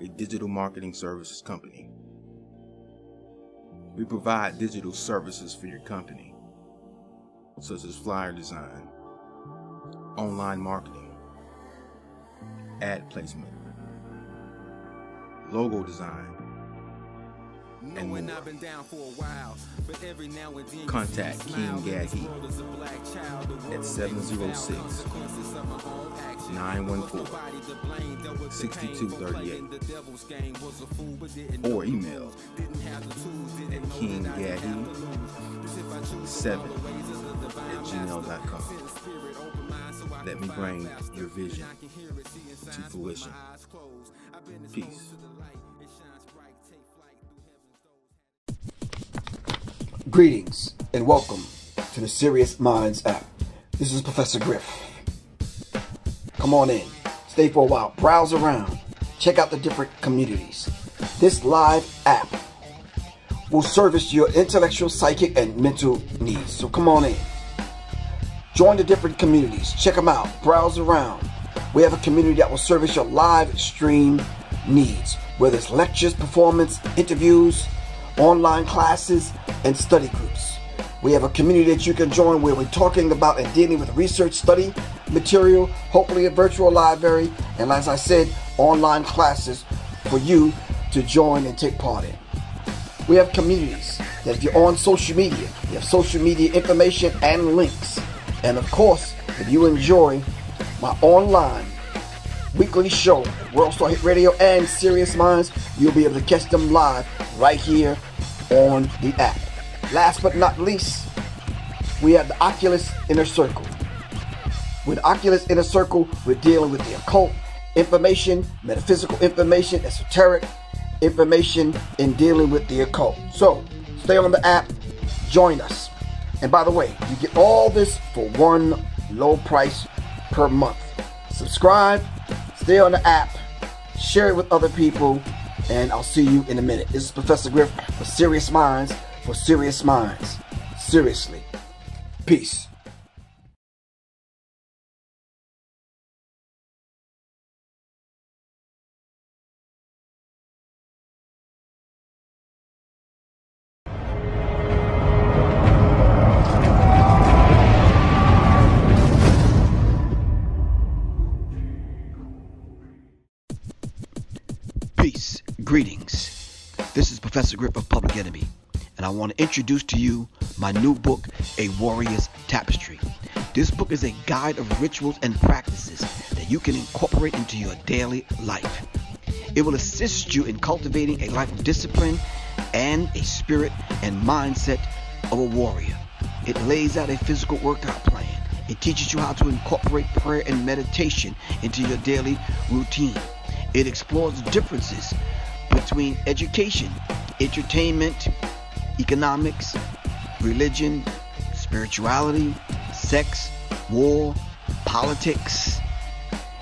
a digital marketing services company. We provide digital services for your company, such as flyer design, online marketing, ad placement, logo design, and more. Contact King Gaddy at 706 914 6238 or email at kinggaddy7 at gmail.com. Let me bring your vision to fruition. Peace. Greetings and welcome to the Sirius Mindz app. This is Professor Griff. Come on in, stay for a while, browse around, check out the different communities. This live app will service your intellectual, psychic, and mental needs. So come on in. Join the different communities, check them out, browse around. We have a community that will service your live stream needs, whether it's lectures, performance, interviews, online classes, and study groups. We have a community that you can join where we're talking about and dealing with research study material, hopefully a virtual library, and as I said, online classes for you to join and take part in. We have communities that if you're on social media, you have social media information and links. And of course, if you enjoy my online weekly show, World Star Hit Radio and Sirius Mindz, you'll be able to catch them live right here on the app. Last but not least, we have the Oculus Inner Circle. With Oculus Inner Circle, we're dealing with the occult information, metaphysical information, esoteric information, in dealing with the occult. So, stay on the app, join us. And by the way, you get all this for one low price per month. Subscribe, stay on the app, share it with other people, and I'll see you in a minute. This is Professor Griff for Sirius Mindz, for Sirius Mindz. Seriously. Peace. Professor Griff of Public Enemy, and I want to introduce to you my new book, A Warrior's Tapestry. This book is a guide of rituals and practices that you can incorporate into your daily life. It will assist you in cultivating a life of discipline and a spirit and mindset of a warrior. It lays out a physical workout plan. It teaches you how to incorporate prayer and meditation into your daily routine. It explores the differences between education, entertainment, economics, religion, spirituality, sex, war, politics.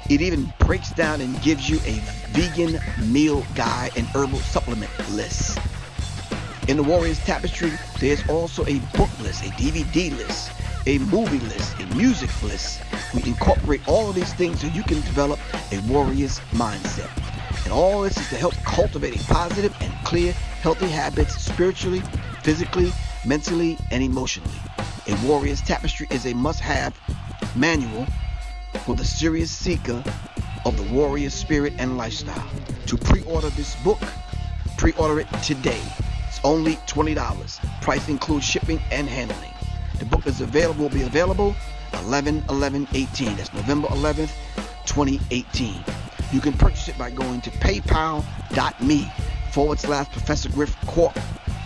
It even breaks down and gives you a vegan meal guide and herbal supplement list. In the Warriors Tapestry, there's also a book list, a DVD list, a movie list, a music list. We incorporate all of these things so you can develop a warrior's mindset. And all this is to help cultivate a positive and clear, healthy habits spiritually, physically, mentally, and emotionally. A Warrior's Tapestry is a must have manual for the serious seeker of the warrior spirit and lifestyle. To pre order this book, pre order it today. It's only $20. Price includes shipping and handling. The book is available, will be available 11 11 18. That's November 11th, 2018. You can purchase it by going to paypal.me forward slash Professor Griff Corp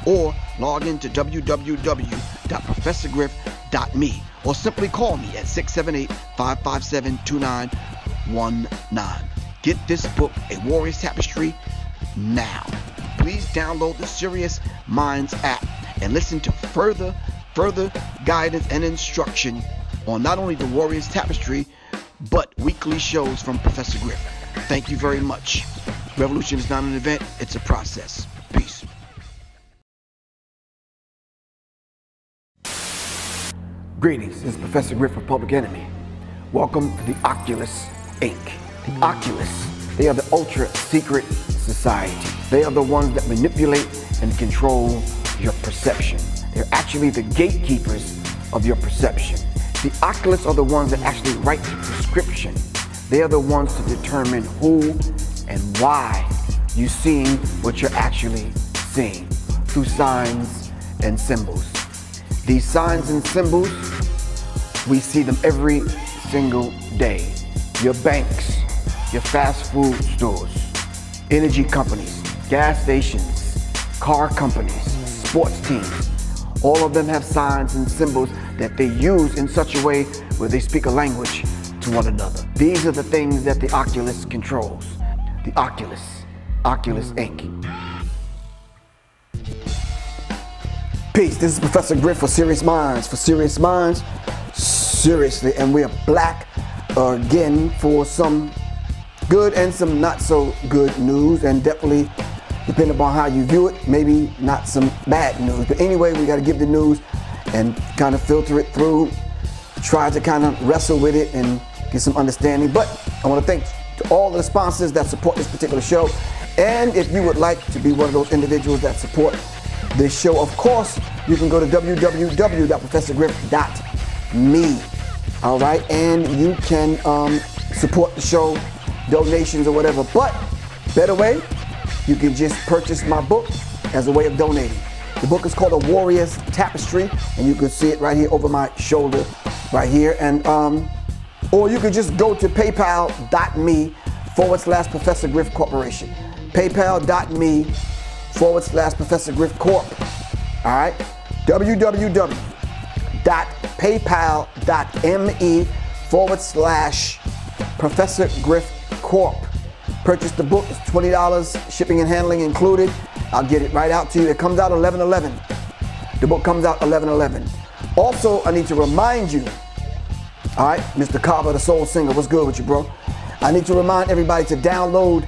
or log into www.professorgriff.com me or simply call me at 678-557-2919. Get this book, A Warrior's Tapestry, now. Please download the Sirius Mindz app and listen to further further guidance and instruction on not only the Warriors Tapestry, but weekly shows from Professor Griff. Thank you very much. Revolution is not an event, it's a process. Peace. Greetings, this is Professor Griff of Public Enemy. Welcome to the Oculus Inc. The Oculus, they are the ultra secret society. They are the ones that manipulate and control your perception. They're actually the gatekeepers of your perception. The Oculus are the ones that actually write the prescription. They are the ones to determine who and why you're seeing what you're actually seeing through signs and symbols. These signs and symbols, we see them every single day. Your banks, your fast food stores, energy companies, gas stations, car companies, sports teams, all of them have signs and symbols that they use in such a way where they speak a language to one another. These are the things that the Oculus controls. The Oculus, Oculus Inc. Peace, this is Professor Griff for Sirius Mindz. For Sirius Mindz, seriously, and we are black again for some good and some not so good news, and definitely depending upon how you view it, maybe not some bad news. But anyway, we got to give the news and kind of filter it through, try to kind of wrestle with it and get some understanding. But I want to thank to all the sponsors that support this particular show. And if you would like to be one of those individuals that support this show, of course, you can go to www.professorgriff.me. All right, and you can um, support the show, donations or whatever. But better way, you can just purchase my book as a way of donating. The book is called A Warrior's Tapestry, and you can see it right here over my shoulder, right here. And um, or you can just go to paypal.me forward slash Professor Griff Corporation. PayPal.me forward slash Professor Griff Corp. All right. www.paypal.me forward slash Professor Griff Corp. Purchase the book, it's $20, shipping and handling included. I'll get it right out to you. It comes out 11 11. The book comes out 11 11. Also, I need to remind you, all right, Mr. Carver, the soul singer, what's good with you, bro? I need to remind everybody to download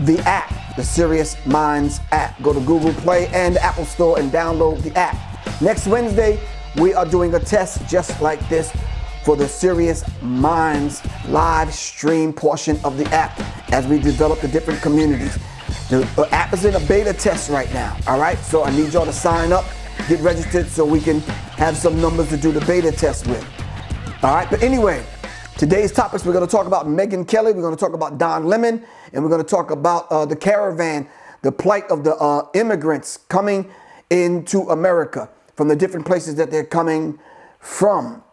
the app, the Sirius Mindz app. Go to Google Play and Apple Store and download the app. Next Wednesday, we are doing a test just like this for the Sirius Mindz live stream portion of the app as we develop the different communities. The uh, app is in a beta test right now, all right? So I need y'all to sign up, get registered so we can have some numbers to do the beta test with. All right, but anyway, today's topics we're going to talk about Megyn Kelly, we're going to talk about Don Lemon, and we're going to talk about uh, the caravan, the plight of the uh, immigrants coming into America from the different places that they're coming from.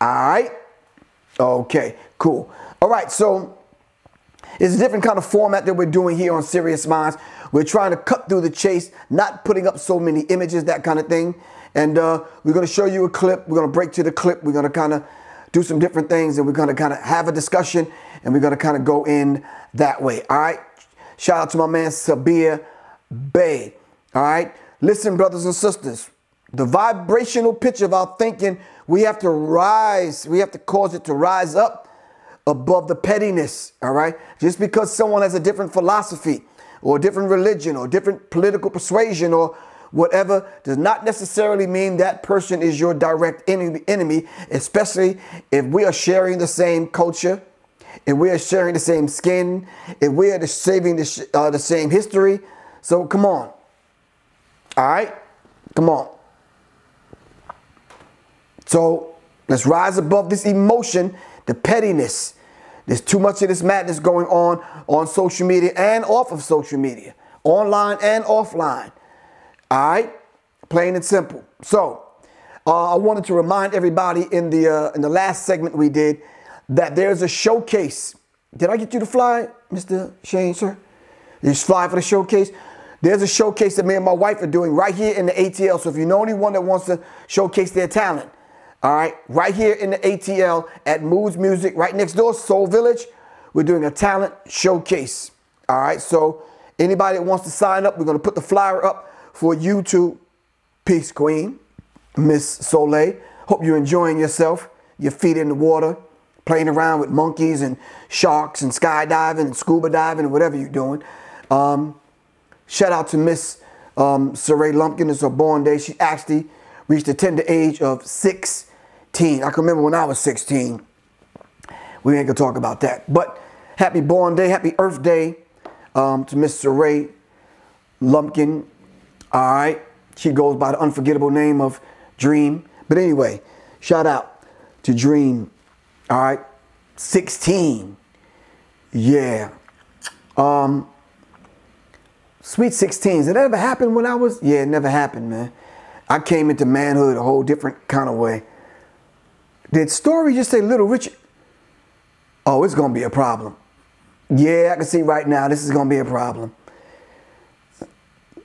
All right. Okay, cool. All right, so it's a different kind of format that we're doing here on Sirius Mindz. We're trying to cut through the chase, not putting up so many images, that kind of thing. And uh, we're going to show you a clip. We're going to break to the clip. We're going to kind of do some different things and we're going to kind of have a discussion and we're going to kind of go in that way. All right. Shout out to my man Sabir Bay. All right. Listen, brothers and sisters, the vibrational pitch of our thinking we have to rise. We have to cause it to rise up above the pettiness, all right? Just because someone has a different philosophy or a different religion or different political persuasion or whatever does not necessarily mean that person is your direct enemy, especially if we are sharing the same culture, if we are sharing the same skin, if we are saving the, uh, the same history. So come on. All right? Come on. So let's rise above this emotion, the pettiness. There's too much of this madness going on on social media and off of social media, online and offline. All right, plain and simple. So uh, I wanted to remind everybody in the uh, in the last segment we did that there's a showcase. Did I get you to fly, Mr. Shane, sir? You fly for the showcase. There's a showcase that me and my wife are doing right here in the ATL. So if you know anyone that wants to showcase their talent, All right, right here in the ATL at Moods Music, right next door, Soul Village. We're doing a talent showcase. All right, so anybody that wants to sign up, we're going to put the flyer up for you to Peace Queen, Miss Soleil. Hope you're enjoying yourself. Your feet in the water, playing around with monkeys and sharks and skydiving and scuba diving and whatever you're doing. Um, shout out to Miss um, Saray Lumpkin. It's her born day. She actually reached the tender age of 16. I can remember when I was 16. We ain't gonna talk about that. But happy born day, happy Earth Day um, to Miss Saray Lumpkin. All right. She goes by the unforgettable name of Dream. But anyway, shout out to Dream. All right. 16. Yeah. Um, Sweet 16s. Did that ever happen when I was? Yeah, it never happened, man. I came into manhood a whole different kind of way. Did Story just say Little Richard? Oh, it's going to be a problem. Yeah, I can see right now this is going to be a problem.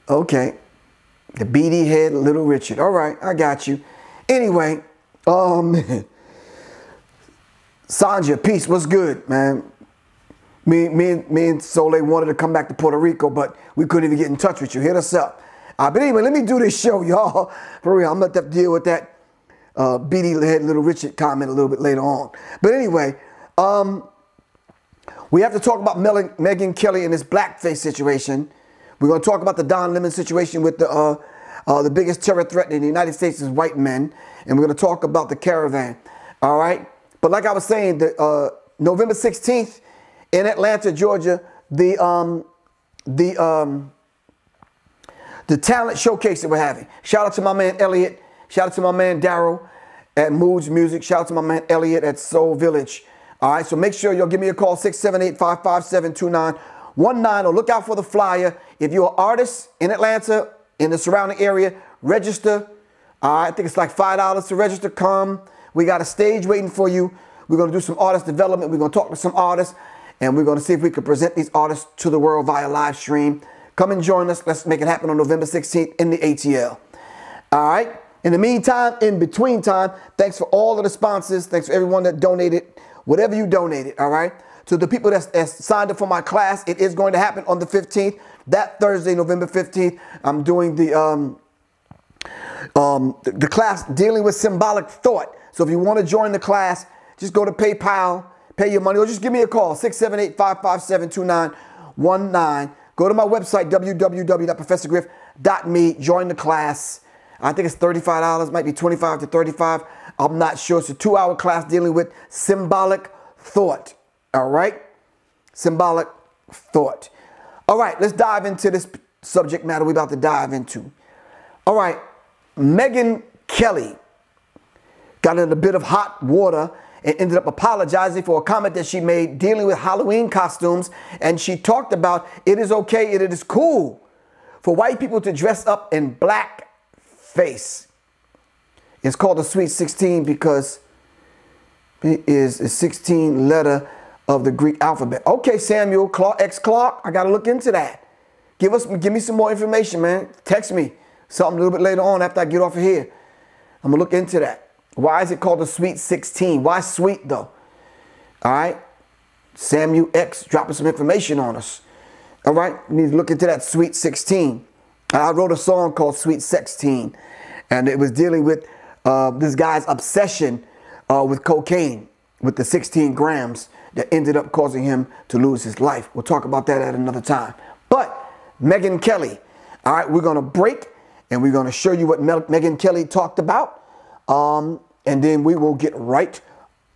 Okay. The beady head, Little Richard. All right, I got you. Anyway, um, Sanja, peace. What's good, man? Me, me, me and Soleil wanted to come back to Puerto Rico, but we couldn't even get in touch with you. Hit us up. Uh, but anyway, let me do this show, y'all. For real, I'm going to have to deal with that uh, beady head Little Richard comment a little bit later on. But anyway, um, we have to talk about Mel- Megyn Kelly and this blackface situation. We're going to talk about the Don Lemon situation with the uh, uh, the biggest terror threat in the United States is white men, and we're going to talk about the caravan. All right, but like I was saying, the uh, November 16th in Atlanta, Georgia, the um, the um, the talent showcase that we're having. Shout out to my man Elliot. Shout out to my man Daryl at Moods Music. Shout out to my man Elliot at Soul Village. All right, so make sure you'll give me a call 678-557-2919 or look out for the flyer. If you're an artist in Atlanta, in the surrounding area, register. Right, I think it's like $5 to register. Come. We got a stage waiting for you. We're going to do some artist development. We're going to talk to some artists and we're going to see if we can present these artists to the world via live stream. Come and join us. Let's make it happen on November 16th in the ATL. All right. In the meantime, in between time, thanks for all of the sponsors. Thanks for everyone that donated, whatever you donated. All right. To the people that signed up for my class, it is going to happen on the 15th. That Thursday, November 15th, I'm doing the um, um, the, the class dealing with symbolic thought. So if you want to join the class, just go to PayPal pay your money, or just give me a call, 678-557-2919. Go to my website, www.professorgriff.me. Join the class. I think it's $35, might be 25 to 35. I'm not sure. It's a two-hour class dealing with symbolic thought. All right? Symbolic thought. All right, let's dive into this subject matter we're about to dive into. All right, Megyn Kelly got in a bit of hot water and ended up apologizing for a comment that she made dealing with Halloween costumes. And she talked about it is okay, it is cool for white people to dress up in black face. It's called a Sweet 16 because it is a 16 letter of the Greek alphabet. Okay, Samuel Clark, X Clark, I got to look into that. Give us, give me some more information, man. Text me something a little bit later on after I get off of here. I'm gonna look into that. Why is it called the Sweet 16? Why sweet though? All right. Samuel X dropping some information on us. All right. We need to look into that Sweet 16. I wrote a song called Sweet 16, and it was dealing with uh, this guy's obsession uh, with cocaine, with the 16 grams that ended up causing him to lose his life. We'll talk about that at another time. But Megyn Kelly, all right, we're going to break and we're going to show you what Megyn Kelly talked about. Um, and then we will get right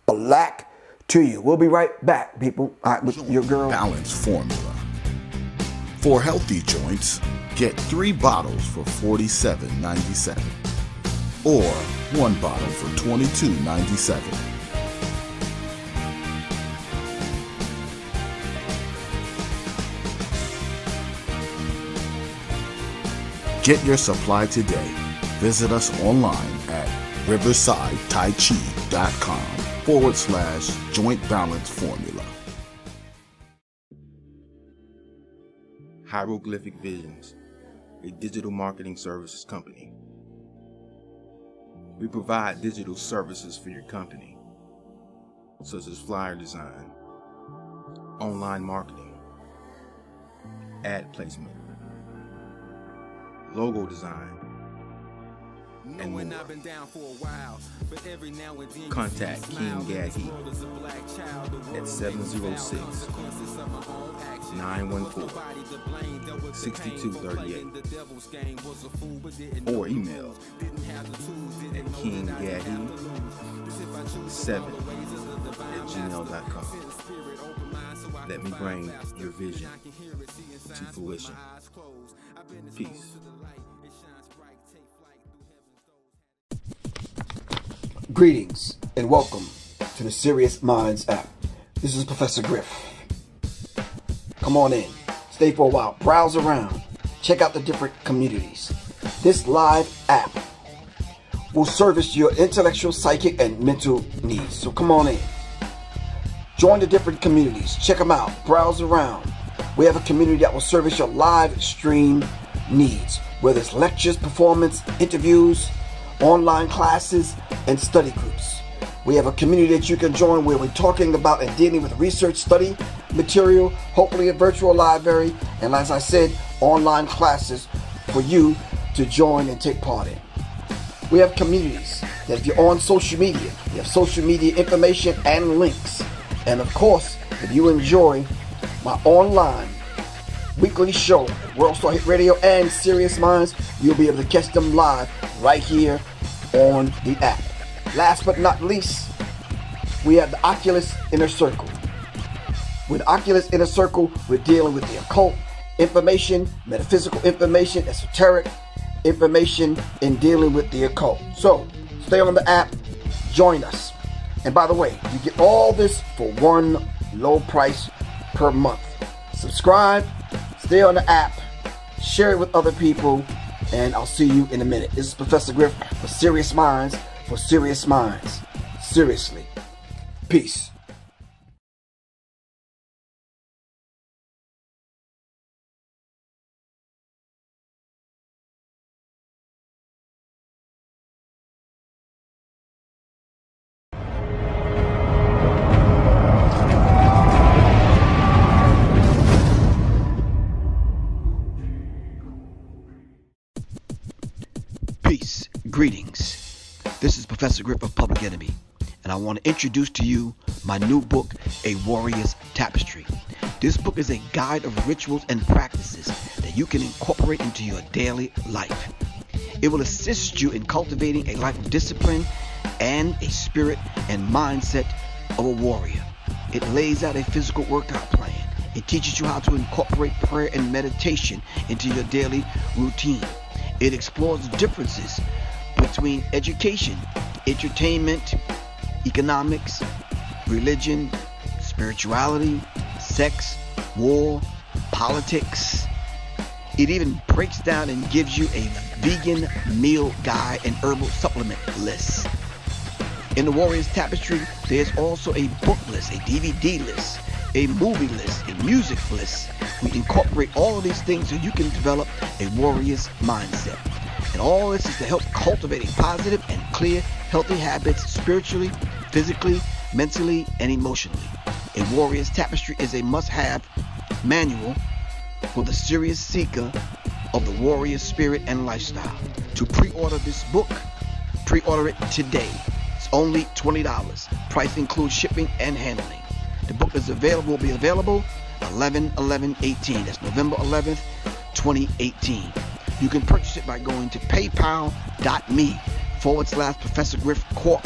back to you. We'll be right back, people. All right, with your girl. Balance formula. For healthy joints, get three bottles for $47.97 or one bottle for $22.97. Get your supply today. Visit us online at riversideTaichi.com forward slash joint balance formula. Hieroglyphic Visions, a digital marketing services company. We provide digital services for your company, such as flyer design, online marketing, ad placement, logo design, and more. Contact King Gaddy at 706 914 6238 or email at kinggaddy7 at gmail.com. Let me bring your vision to fruition. Peace. Greetings and welcome to the Sirius Mindz app. This is Professor Griff. Come on in, stay for a while, browse around, check out the different communities. This live app will service your intellectual, psychic, and mental needs. So come on in. Join the different communities, check them out, browse around. We have a community that will service your live stream needs, whether it's lectures, performance, interviews, online classes, and study groups. We have a community that you can join where we're talking about and dealing with research study material, hopefully a virtual library, and as I said, online classes for you to join and take part in. We have communities that if you're on social media, you have social media information and links. And of course, if you enjoy my online weekly show, World Star Hit Radio and Sirius Mindz, you'll be able to catch them live right here on the app. Last but not least, we have the Oculus Inner Circle. With Oculus Inner Circle, we're dealing with the occult information, metaphysical information, esoteric information, and dealing with the occult. So, stay on the app, join us. And by the way, you get all this for one low price per month. Subscribe, stay on the app, share it with other people, and I'll see you in a minute. This is Professor Griff for Sirius Mindz, for Sirius Mindz. Seriously. Peace. Peace. Professor Griff of Public Enemy, and I want to introduce to you my new book, A Warrior's Tapestry. This book is a guide of rituals and practices that you can incorporate into your daily life. It will assist you in cultivating a life of discipline and a spirit and mindset of a warrior. It lays out a physical workout plan. It teaches you how to incorporate prayer and meditation into your daily routine. It explores the differences between education, entertainment, economics, religion, spirituality, sex, war, politics. It even breaks down and gives you a vegan meal guide and herbal supplement list. In the Warriors Tapestry, there's also a book list, a DVD list, a movie list, a music list. We incorporate all of these things so you can develop a warrior's mindset. And all this is to help cultivating positive and clear, healthy habits spiritually, physically, mentally, and emotionally. A Warrior's Tapestry is a must have manual for the serious seeker of the warrior spirit and lifestyle. To pre order this book, pre order it today. It's only $20. Price includes shipping and handling. The book is available, will be available 11 11 18. That's November 11th, 2018. You can purchase it by going to paypal.me forward slash Professor Griff Corp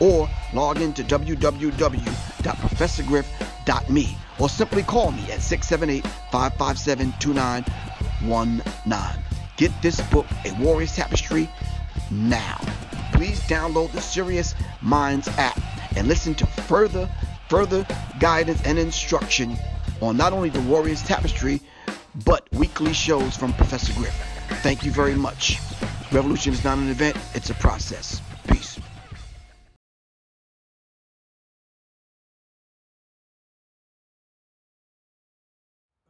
or log into www.professorgriff.me or simply call me at 678 557 2919. Get this book, A Warrior's Tapestry, now. Please download the Sirius Mindz app and listen to further further guidance and instruction on not only the Warriors Tapestry, but weekly shows from Professor Griff. Thank you very much. Revolution is not an event, it's a process. Peace.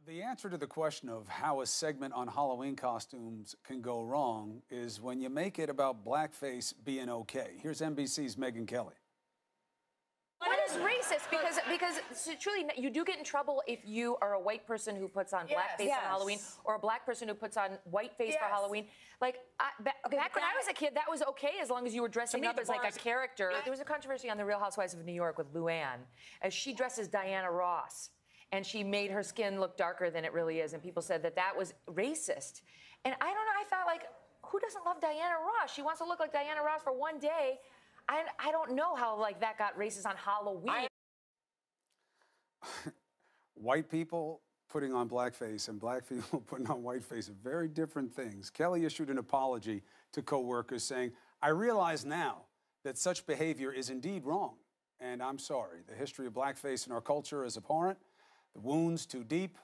The answer to the question of how a segment on Halloween costumes can go wrong is when you make it about blackface being okay. Here's NBC's Megyn Kelly. What is racist? Because because so truly, you do get in trouble if you are a white person who puts on blackface yes. on Halloween, or a black person who puts on whiteface yes. for Halloween. Like I, ba- okay, back when I was a kid, that was okay as long as you were dressing up as like a character. There was a controversy on the Real Housewives of New York with Luann, as she dresses Diana Ross and she made her skin look darker than it really is. And people said that that was racist. And I don't know, I thought, like, who doesn't love Diana Ross? She wants to look like Diana Ross for one day. I, I don't know how, like, that got racist on Halloween. White people putting on blackface and black people putting on whiteface are very different things. Kelly issued an apology to coworkers saying, I realize now that such behavior is indeed wrong, and I'm sorry. The history of blackface in our culture is abhorrent. The wound's too deep.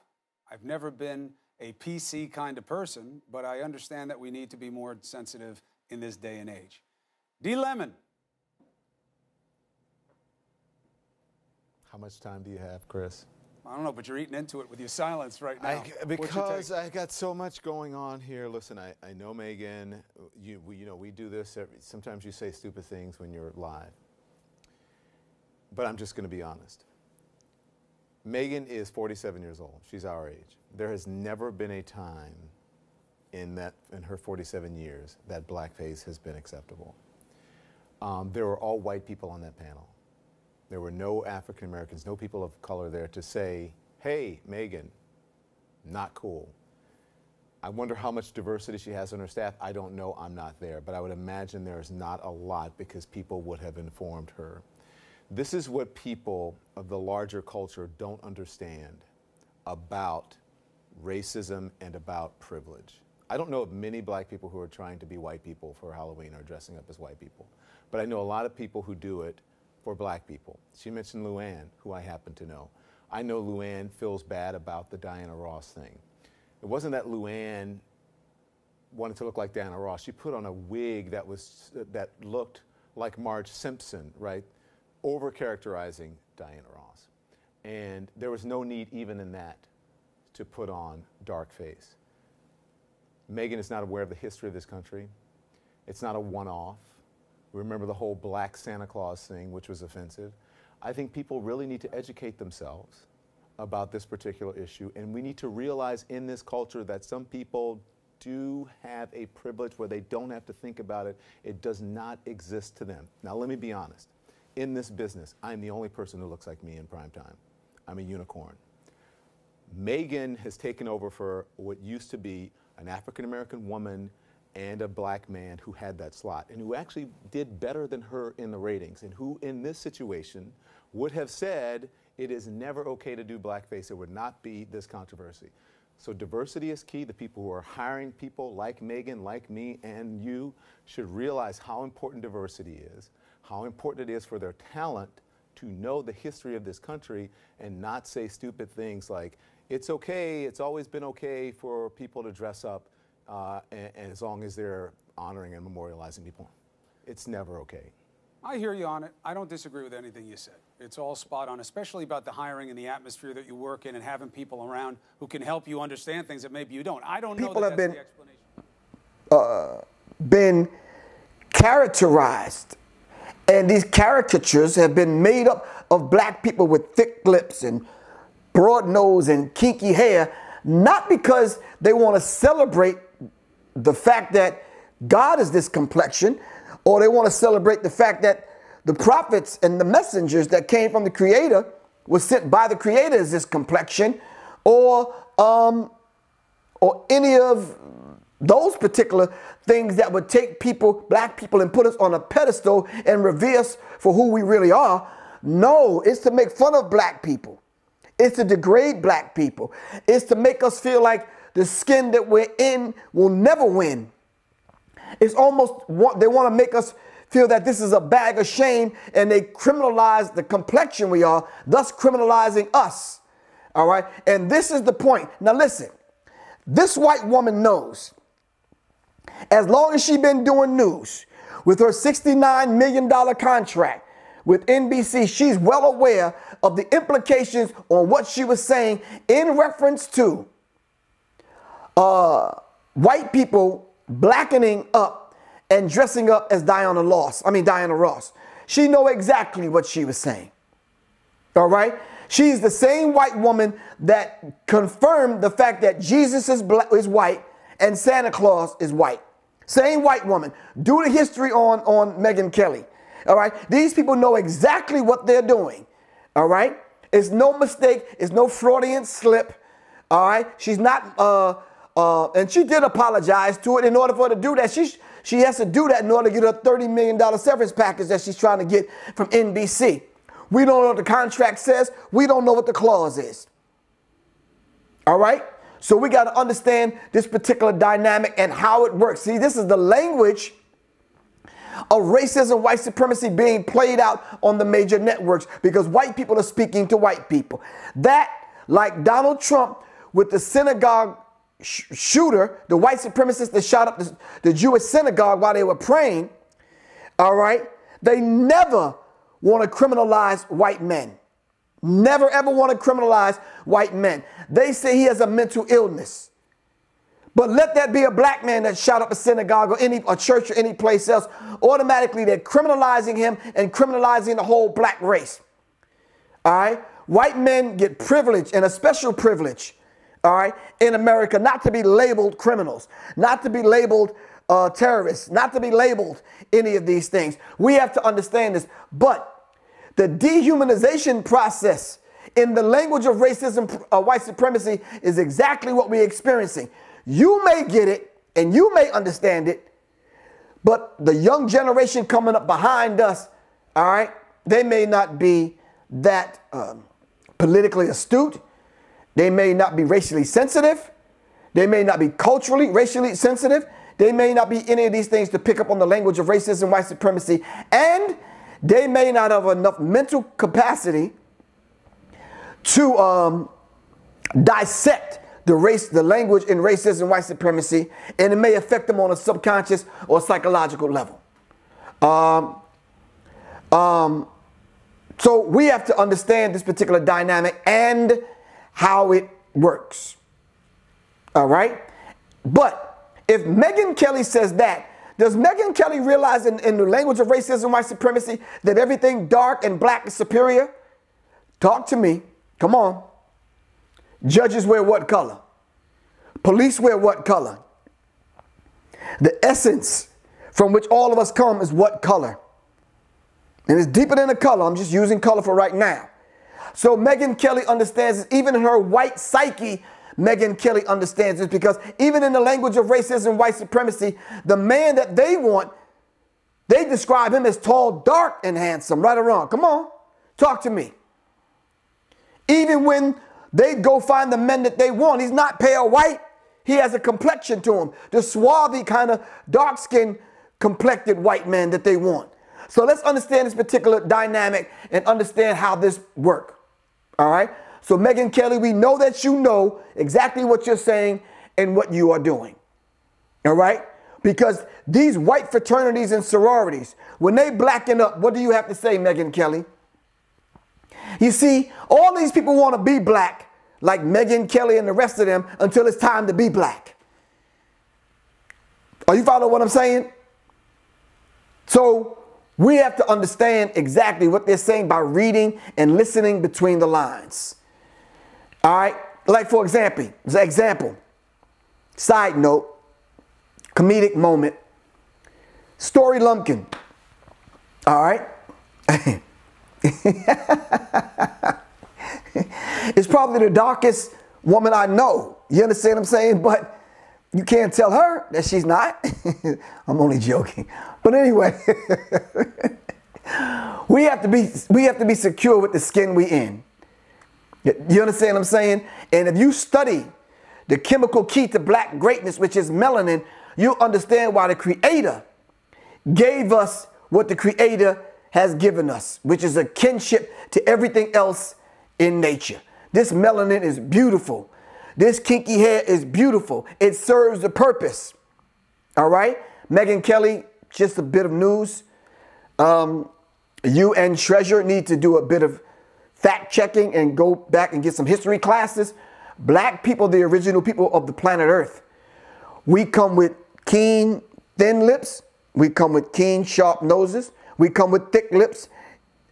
I've never been a PC kind of person, but I understand that we need to be more sensitive in this day and age. D. Lemon. How much time do you have, Chris? I don't know, but you're eating into it with your silence right now. I, because I got so much going on here. Listen, I, I know Megyn. You, we, you know, we do this. Every, sometimes you say stupid things when you're live. But I'm just going to be honest. Megyn is 47 years old. She's our age. There has never been a time in that in her 47 years that blackface has been acceptable. Um, there were all white people on that panel. There were no African Americans, no people of color there to say, "Hey, Megyn, not cool." I wonder how much diversity she has on her staff. I don't know. I'm not there, but I would imagine there is not a lot because people would have informed her. This is what people of the larger culture don't understand about racism and about privilege. I don't know of many black people who are trying to be white people for Halloween or dressing up as white people, but I know a lot of people who do it for black people. She mentioned Luann, who I happen to know. I know Luann feels bad about the Diana Ross thing. It wasn't that Luann wanted to look like Diana Ross. She put on a wig that was that looked like Marge Simpson, right? overcharacterizing Diana Ross. And there was no need even in that to put on dark face. Megyn is not aware of the history of this country. It's not a one-off. Remember the whole black Santa Claus thing, which was offensive. I think people really need to educate themselves about this particular issue, and we need to realize in this culture that some people do have a privilege where they don't have to think about it. It does not exist to them. Now, let me be honest in this business, I'm the only person who looks like me in prime time. I'm a unicorn. Megyn has taken over for what used to be an African American woman and a black man who had that slot and who actually did better than her in the ratings and who in this situation would have said it is never okay to do blackface. There would not be this controversy. So diversity is key. The people who are hiring people like Megyn like me, and you should realize how important diversity is how important it is for their talent to know the history of this country and not say stupid things like, it's okay, it's always been okay for people to dress up uh, and, and as long as they're honoring and memorializing people. It's never okay. I hear you on it. I don't disagree with anything you said. It's all spot on, especially about the hiring and the atmosphere that you work in and having people around who can help you understand things that maybe you don't. I don't people know that have been, uh, been characterized and these caricatures have been made up of black people with thick lips and broad nose and kinky hair, not because they want to celebrate the fact that God is this complexion, or they want to celebrate the fact that the prophets and the messengers that came from the Creator was sent by the Creator as this complexion, or um, or any of those particular things that would take people, black people, and put us on a pedestal and revere us for who we really are. No, it's to make fun of black people. It's to degrade black people. It's to make us feel like the skin that we're in will never win. It's almost they want to make us feel that this is a bag of shame and they criminalize the complexion we are, thus criminalizing us. All right? And this is the point. Now listen. This white woman knows as long as she's been doing news with her $69 million contract with NBC, she's well aware of the implications on what she was saying in reference to uh, white people blackening up and dressing up as Diana Ross. I mean Diana Ross. She know exactly what she was saying. All right? She's the same white woman that confirmed the fact that Jesus is, black, is white and Santa Claus is white. Same white woman. Do the history on, on Megyn Kelly. All right? These people know exactly what they're doing. All right? It's no mistake. It's no Freudian slip. All right? She's not, uh, uh, and she did apologize to it in order for her to do that. She, she has to do that in order to get a $30 million severance package that she's trying to get from NBC. We don't know what the contract says. We don't know what the clause is. All right? So we got to understand this particular dynamic and how it works. See, this is the language of racism, white supremacy being played out on the major networks because white people are speaking to white people. That, like Donald Trump with the synagogue sh shooter, the white supremacist that shot up the, the Jewish synagogue while they were praying, all right, they never want to criminalize white men. Never ever want to criminalize white men. They say he has a mental illness. But let that be a black man that shot up a synagogue or any a church or any place else. Automatically, they're criminalizing him and criminalizing the whole black race. All right? White men get privilege and a special privilege, all right, in America, not to be labeled criminals, not to be labeled uh, terrorists, not to be labeled any of these things. We have to understand this. But the dehumanization process in the language of racism, uh, white supremacy, is exactly what we're experiencing. You may get it and you may understand it, but the young generation coming up behind us, all right, they may not be that um, politically astute. They may not be racially sensitive. They may not be culturally, racially sensitive. They may not be any of these things to pick up on the language of racism, white supremacy, and they may not have enough mental capacity to um, dissect the race, the language in racism, white supremacy, and it may affect them on a subconscious or psychological level. Um, um, so we have to understand this particular dynamic and how it works. All right? But if Megyn Kelly says that, does Megyn Kelly realize in, in the language of racism, white supremacy, that everything dark and black is superior? Talk to me. Come on. Judges wear what color? Police wear what color? The essence from which all of us come is what color? And it's deeper than the color. I'm just using color for right now. So Megyn Kelly understands this. even in her white psyche, Megyn Kelly understands this because even in the language of racism, and white supremacy, the man that they want, they describe him as tall, dark, and handsome. Right or wrong? Come on, talk to me. Even when they go find the men that they want, he's not pale white. He has a complexion to him, the swarthy kind of dark skinned, complected white man that they want. So let's understand this particular dynamic and understand how this works. All right. So, Megyn Kelly, we know that you know exactly what you're saying and what you are doing. All right? Because these white fraternities and sororities, when they blacken up, what do you have to say, Megyn Kelly? You see, all these people want to be black, like Megyn Kelly and the rest of them, until it's time to be black. Are you following what I'm saying? So, we have to understand exactly what they're saying by reading and listening between the lines. All right. Like for example, example. Side note, comedic moment. Story Lumpkin. All right. it's probably the darkest woman I know. You understand what I'm saying? But you can't tell her that she's not. I'm only joking. But anyway, we have to be we have to be secure with the skin we in. You understand what I'm saying? And if you study the chemical key to black greatness, which is melanin, you understand why the Creator gave us what the Creator has given us, which is a kinship to everything else in nature. This melanin is beautiful. This kinky hair is beautiful. It serves the purpose. All right? Megyn Kelly, just a bit of news. Um, you and Treasure need to do a bit of fact checking and go back and get some history classes. Black people, the original people of the planet Earth. We come with keen, thin lips. We come with keen, sharp noses. We come with thick lips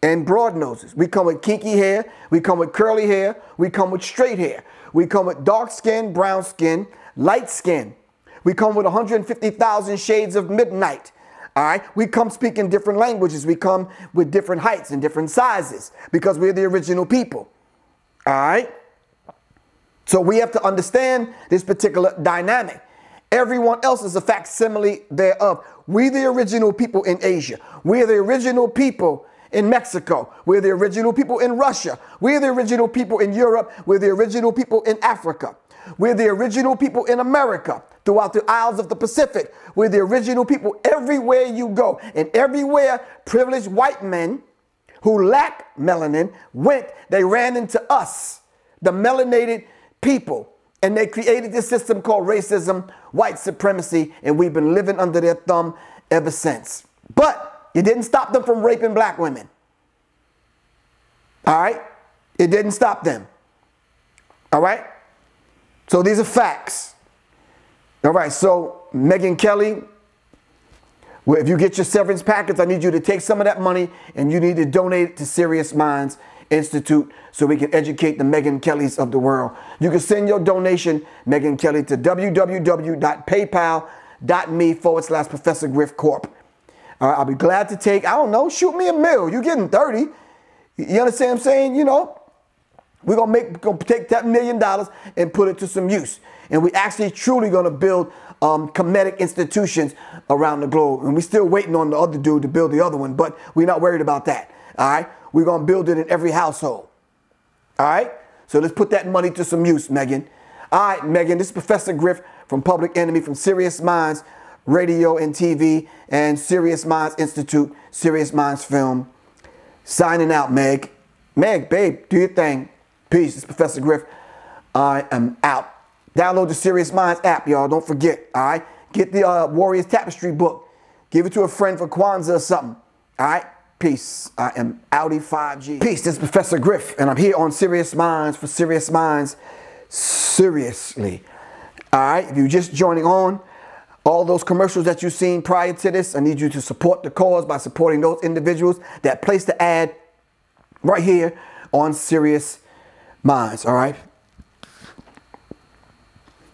and broad noses. We come with kinky hair. We come with curly hair. We come with straight hair. We come with dark skin, brown skin, light skin. We come with 150,000 shades of midnight. All right. We come speaking different languages. We come with different heights and different sizes because we're the original people. All right. So we have to understand this particular dynamic. Everyone else is a facsimile thereof. We the original people in Asia. We're the original people in Mexico. We're the original people in Russia. We're the original people in Europe. We're the original people in Africa. We're the original people in America, throughout the Isles of the Pacific. We're the original people everywhere you go. And everywhere privileged white men who lack melanin went, they ran into us, the melanated people. And they created this system called racism, white supremacy, and we've been living under their thumb ever since. But it didn't stop them from raping black women. All right? It didn't stop them. All right? So these are facts. All right, so Megyn Kelly, well, if you get your severance package, I need you to take some of that money and you need to donate it to Sirius Mindz Institute so we can educate the Megyn Kellys of the world. You can send your donation, Megyn Kelly, to www.paypal.me forward slash Professor Griff Corp. All right, I'll be glad to take, I don't know, shoot me a mill. You're getting 30. You understand what I'm saying? You know, we're gonna make gonna take that million dollars and put it to some use. And we actually truly gonna build um, comedic institutions around the globe. And we're still waiting on the other dude to build the other one, but we're not worried about that. All right. We're gonna build it in every household. All right. So let's put that money to some use, Megyn. All right, Megyn, this is Professor Griff from Public Enemy from Sirius Mindz Radio and TV and Sirius Mindz Institute, Sirius Mindz Film. Signing out, Meg. Meg, babe, do your thing. Peace. It's Professor Griff. I am out. Download the Sirius Mindz app, y'all. Don't forget. All right. Get the uh, Warriors Tapestry book. Give it to a friend for Kwanzaa or something. All right. Peace. I am Audi 5G. Peace. This is Professor Griff, and I'm here on Sirius Mindz for Serious Minds. Seriously. All right. If you're just joining on, all those commercials that you've seen prior to this, I need you to support the cause by supporting those individuals that place the ad right here on Sirius Mindz, all right?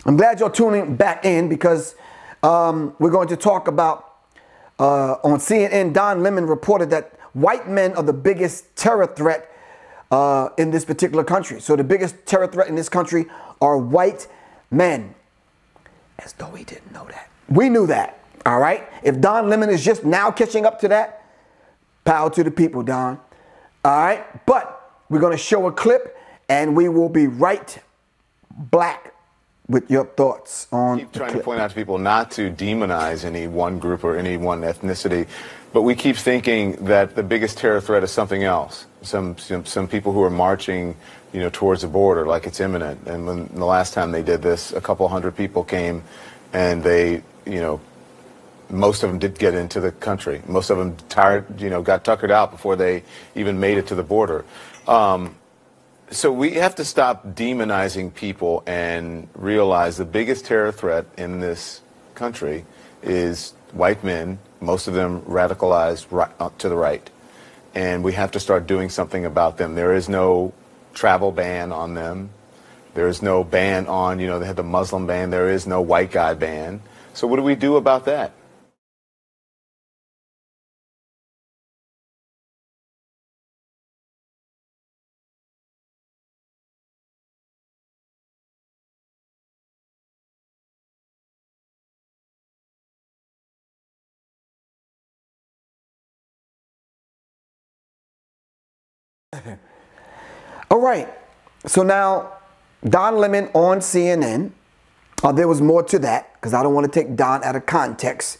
I'm glad you're tuning back in because um, we're going to talk about uh, on CNN. Don Lemon reported that white men are the biggest terror threat uh, in this particular country. So the biggest terror threat in this country are white men. As though we didn't know that. We knew that, all right? If Don Lemon is just now catching up to that, power to the people, Don. All right? But we're going to show a clip and we will be right black with your thoughts on. Keep trying to point out to people not to demonize any one group or any one ethnicity, but we keep thinking that the biggest terror threat is something else. Some some, some people who are marching, you know, towards the border like it's imminent. And when the last time they did this, a couple hundred people came, and they, you know, most of them did get into the country. Most of them tired, you know, got tuckered out before they even made it to the border. Um, so we have to stop demonizing people and realize the biggest terror threat in this country is white men, most of them radicalized right, uh, to the right. And we have to start doing something about them. There is no travel ban on them. There is no ban on, you know, they have the Muslim ban. There is no white guy ban. So what do we do about that? All right. So now, Don Lemon on CNN. Uh, there was more to that because I don't want to take Don out of context.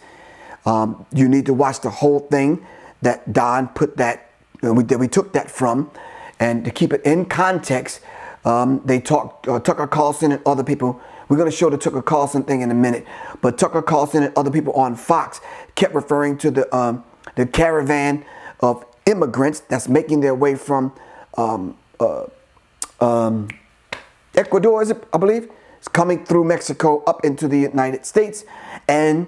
Um, you need to watch the whole thing that Don put that, uh, we, that we took that from. And to keep it in context, um, they talked, uh, Tucker Carlson and other people. We're going to show the Tucker Carlson thing in a minute. But Tucker Carlson and other people on Fox kept referring to the, um, the caravan of immigrants that's making their way from um, uh, um, Ecuador, is it, I believe, coming through Mexico up into the United States. And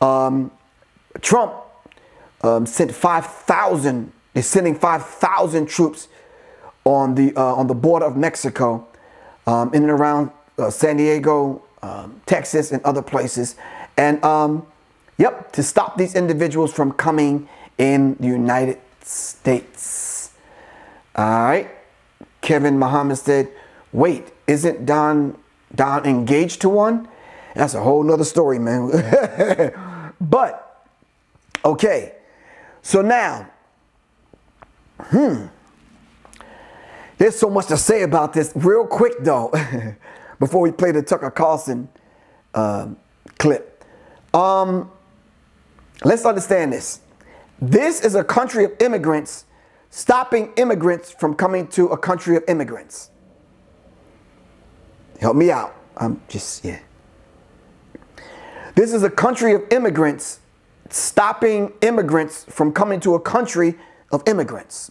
um, Trump um, sent 5,000, is sending 5,000 troops on the, uh, on the border of Mexico um, in and around uh, San Diego, um, Texas, and other places. And um, yep, to stop these individuals from coming in the United States. All right. Kevin Muhammad said, wait, isn't Don, Don engaged to one? That's a whole nother story, man. but, okay. So now, hmm. There's so much to say about this. Real quick, though, before we play the Tucker Carlson uh, clip. Um, let's understand this. This is a country of immigrants stopping immigrants from coming to a country of immigrants. Help me out. I'm just, yeah. This is a country of immigrants stopping immigrants from coming to a country of immigrants.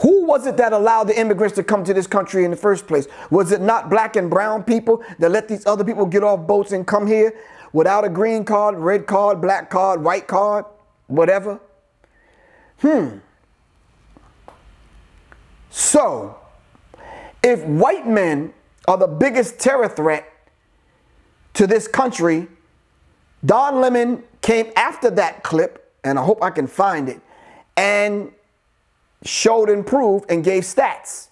Who was it that allowed the immigrants to come to this country in the first place? Was it not black and brown people that let these other people get off boats and come here without a green card, red card, black card, white card, whatever? Hmm. So, if white men are the biggest terror threat to this country, Don Lemon came after that clip, and I hope I can find it, and showed and proved and gave stats.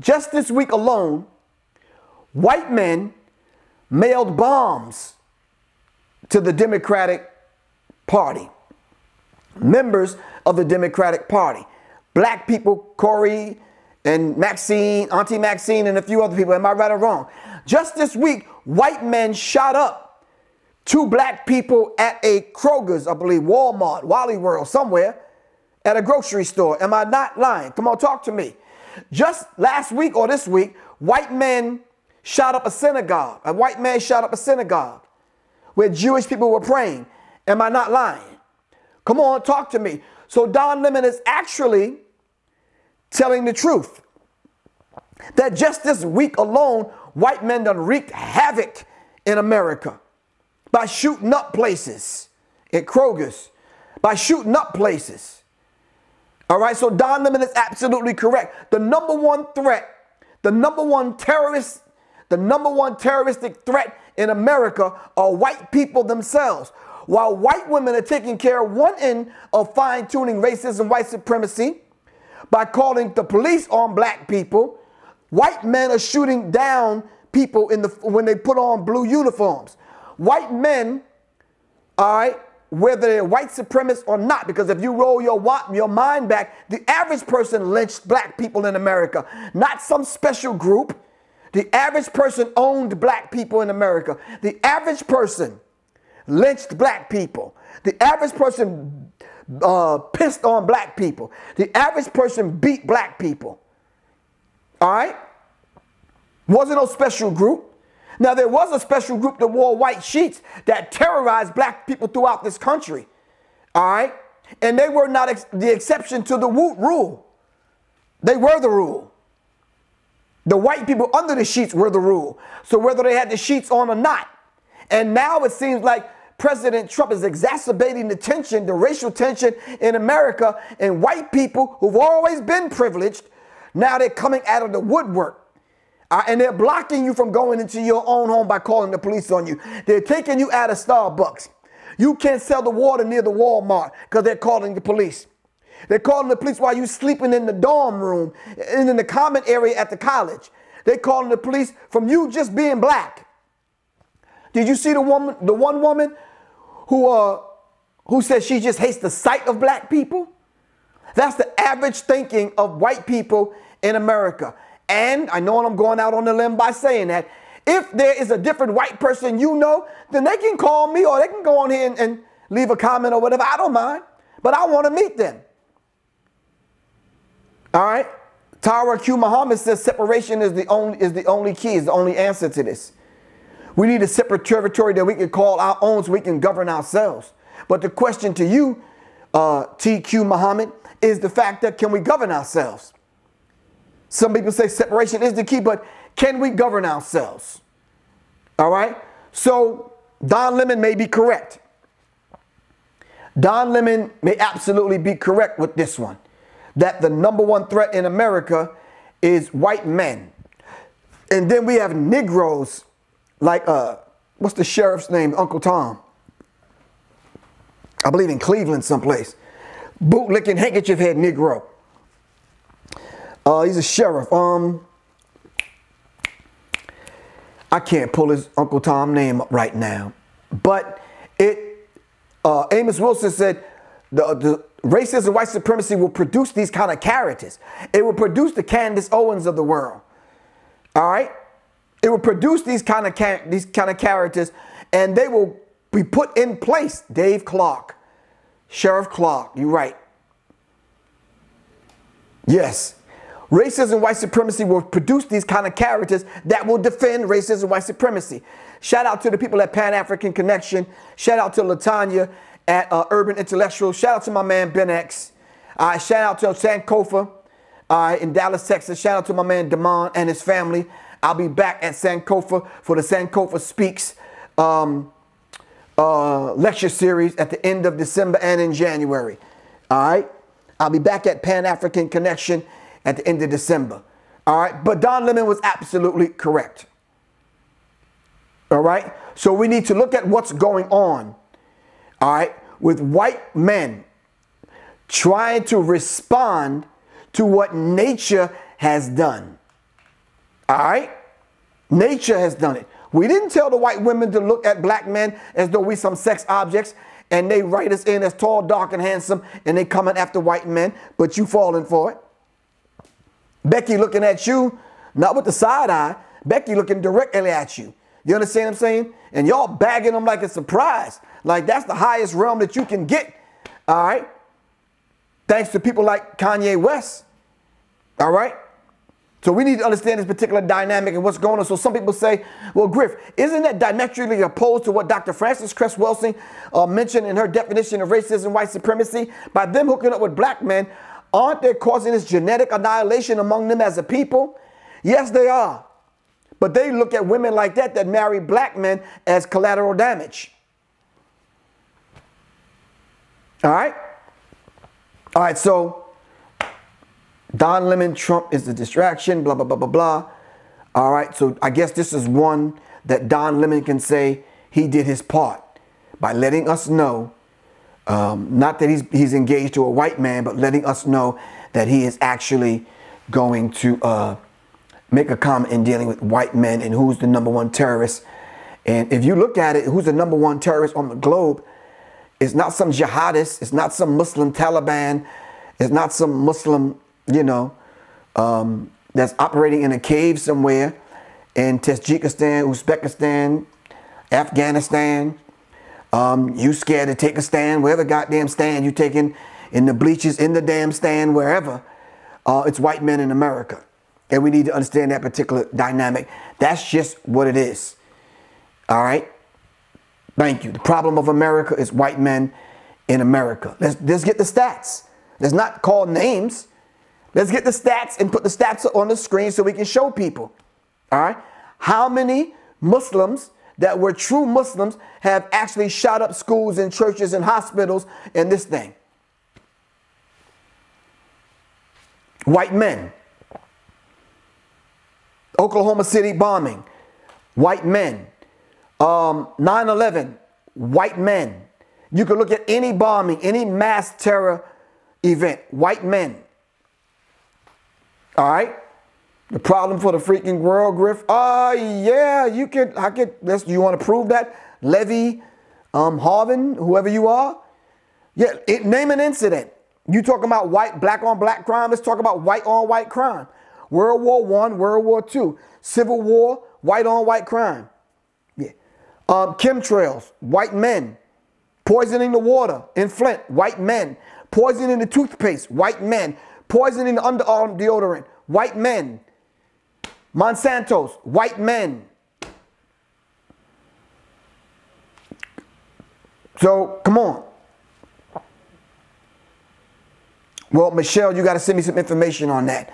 Just this week alone, white men mailed bombs to the Democratic Party, members of the Democratic Party. Black people, Corey and Maxine, Auntie Maxine, and a few other people. Am I right or wrong? Just this week, white men shot up two black people at a Kroger's, I believe, Walmart, Wally World, somewhere at a grocery store. Am I not lying? Come on, talk to me. Just last week or this week, white men shot up a synagogue. A white man shot up a synagogue where Jewish people were praying. Am I not lying? Come on, talk to me. So Don Lemon is actually telling the truth. That just this week alone, white men done wreaked havoc in America by shooting up places at Kroger's, by shooting up places. All right, so Don Lemon is absolutely correct. The number one threat, the number one terrorist, the number one terroristic threat in America are white people themselves. While white women are taking care one end of fine tuning racism, white supremacy by calling the police on black people, white men are shooting down people in the when they put on blue uniforms. White men, all right, whether they're white supremacists or not, because if you roll your, your mind back, the average person lynched black people in America, not some special group. The average person owned black people in America. The average person lynched black people. The average person uh, pissed on black people. The average person beat black people. All right? Wasn't no special group. Now, there was a special group that wore white sheets that terrorized black people throughout this country. All right? And they were not ex- the exception to the rule. They were the rule. The white people under the sheets were the rule. So whether they had the sheets on or not. And now it seems like President Trump is exacerbating the tension, the racial tension in America, and white people who've always been privileged, now they're coming out of the woodwork uh, and they're blocking you from going into your own home by calling the police on you. They're taking you out of Starbucks. You can't sell the water near the Walmart because they're calling the police. They're calling the police while you're sleeping in the dorm room and in the common area at the college. They're calling the police from you just being black. Did you see the woman, the one woman who uh who says she just hates the sight of black people? That's the average thinking of white people in America. And I know I'm going out on a limb by saying that. If there is a different white person you know, then they can call me or they can go on here and, and leave a comment or whatever. I don't mind. But I want to meet them. All right. Tara Q. Muhammad says separation is the only is the only key, is the only answer to this. We need a separate territory that we can call our own so we can govern ourselves. But the question to you uh, TQ Muhammad, is the fact that can we govern ourselves? Some people say separation is the key, but can we govern ourselves? All right. So Don Lemon may be correct. Don Lemon may absolutely be correct with this one that the number one threat in America is white men. And then we have Negroes like, uh, what's the sheriff's name? Uncle Tom. I believe in Cleveland someplace. Bootlicking handkerchief head Negro. Uh, he's a sheriff. Um, I can't pull his Uncle Tom name up right now. But it, uh, Amos Wilson said, the, the racism, white supremacy will produce these kind of characters. It will produce the Candace Owens of the world. All right? It will produce these kind of these kind of characters, and they will be put in place. Dave Clarke, Sheriff Clarke, you're right. Yes. Racism, white supremacy will produce these kind of characters that will defend racism, white supremacy. Shout out to the people at Pan African Connection. Shout out to Latanya at uh, Urban Intellectual. Shout out to my man Ben X. Uh, shout out to Sankofa uh, in Dallas, Texas. Shout out to my man Damon and his family. I'll be back at Sankofa for the Sankofa Speaks um, uh, lecture series at the end of December and in January. All right. I'll be back at Pan African Connection at the end of December. All right. But Don Lemon was absolutely correct. All right. So we need to look at what's going on all right, with white men trying to respond to what nature has done. All right? Nature has done it. We didn't tell the white women to look at black men as though we some sex objects and they write us in as tall, dark, and handsome and they coming after white men, but you falling for it. Becky looking at you, not with the side eye, Becky looking directly at you. You understand what I'm saying? And y'all bagging them like a surprise. Like that's the highest realm that you can get. All right. Thanks to people like Kanye West. All right. So we need to understand this particular dynamic and what's going on. So some people say, well, Griff, isn't that diametrically opposed to what Dr. Frances Cress Welsing uh, mentioned in her definition of racism, and white supremacy? By them hooking up with black men, aren't they causing this genetic annihilation among them as a people? Yes, they are. But they look at women like that that marry black men as collateral damage. All right? All right, so Don Lemon, Trump is the distraction, blah, blah, blah, blah, blah. All right, so I guess this is one that Don Lemon can say he did his part by letting us know, um, not that he's, he's engaged to a white man, but letting us know that he is actually going to uh, make a comment in dealing with white men and who's the number one terrorist. And if you look at it, who's the number one terrorist on the globe, it's not some jihadist. It's not some Muslim Taliban. It's not some Muslim, you know, um, that's operating in a cave somewhere in Tajikistan, Uzbekistan, Afghanistan. Um, you scared to take a stand, wherever goddamn stand you're taking in the bleachers, in the damn stand, wherever. Uh, it's white men in America. And we need to understand that particular dynamic. That's just what it is. All right? Thank you. The problem of America is white men in America. Let's, let's get the stats. Let's not call names. Let's get the stats and put the stats on the screen so we can show people. All right. How many Muslims that were true Muslims have actually shot up schools and churches and hospitals and this thing? White men. Oklahoma City bombing. White men um, 9-11, white men. You can look at any bombing, any mass terror event, white men. All right? The problem for the freaking world, Griff. Uh, yeah, you could, I could, let's, you want to prove that? Levy, um, Harvin, whoever you are. Yeah, it, name an incident. You talking about white, black on black crime. Let's talk about white on white crime. World War One, World War Two, Civil War, white on white crime. Yeah. Um, chemtrails, white men. Poisoning the water in Flint, white men. Poisoning the toothpaste, white men. Poisoning the underarm deodorant, white men. Monsanto's, white men. So, come on. Well, Michelle, you got to send me some information on that.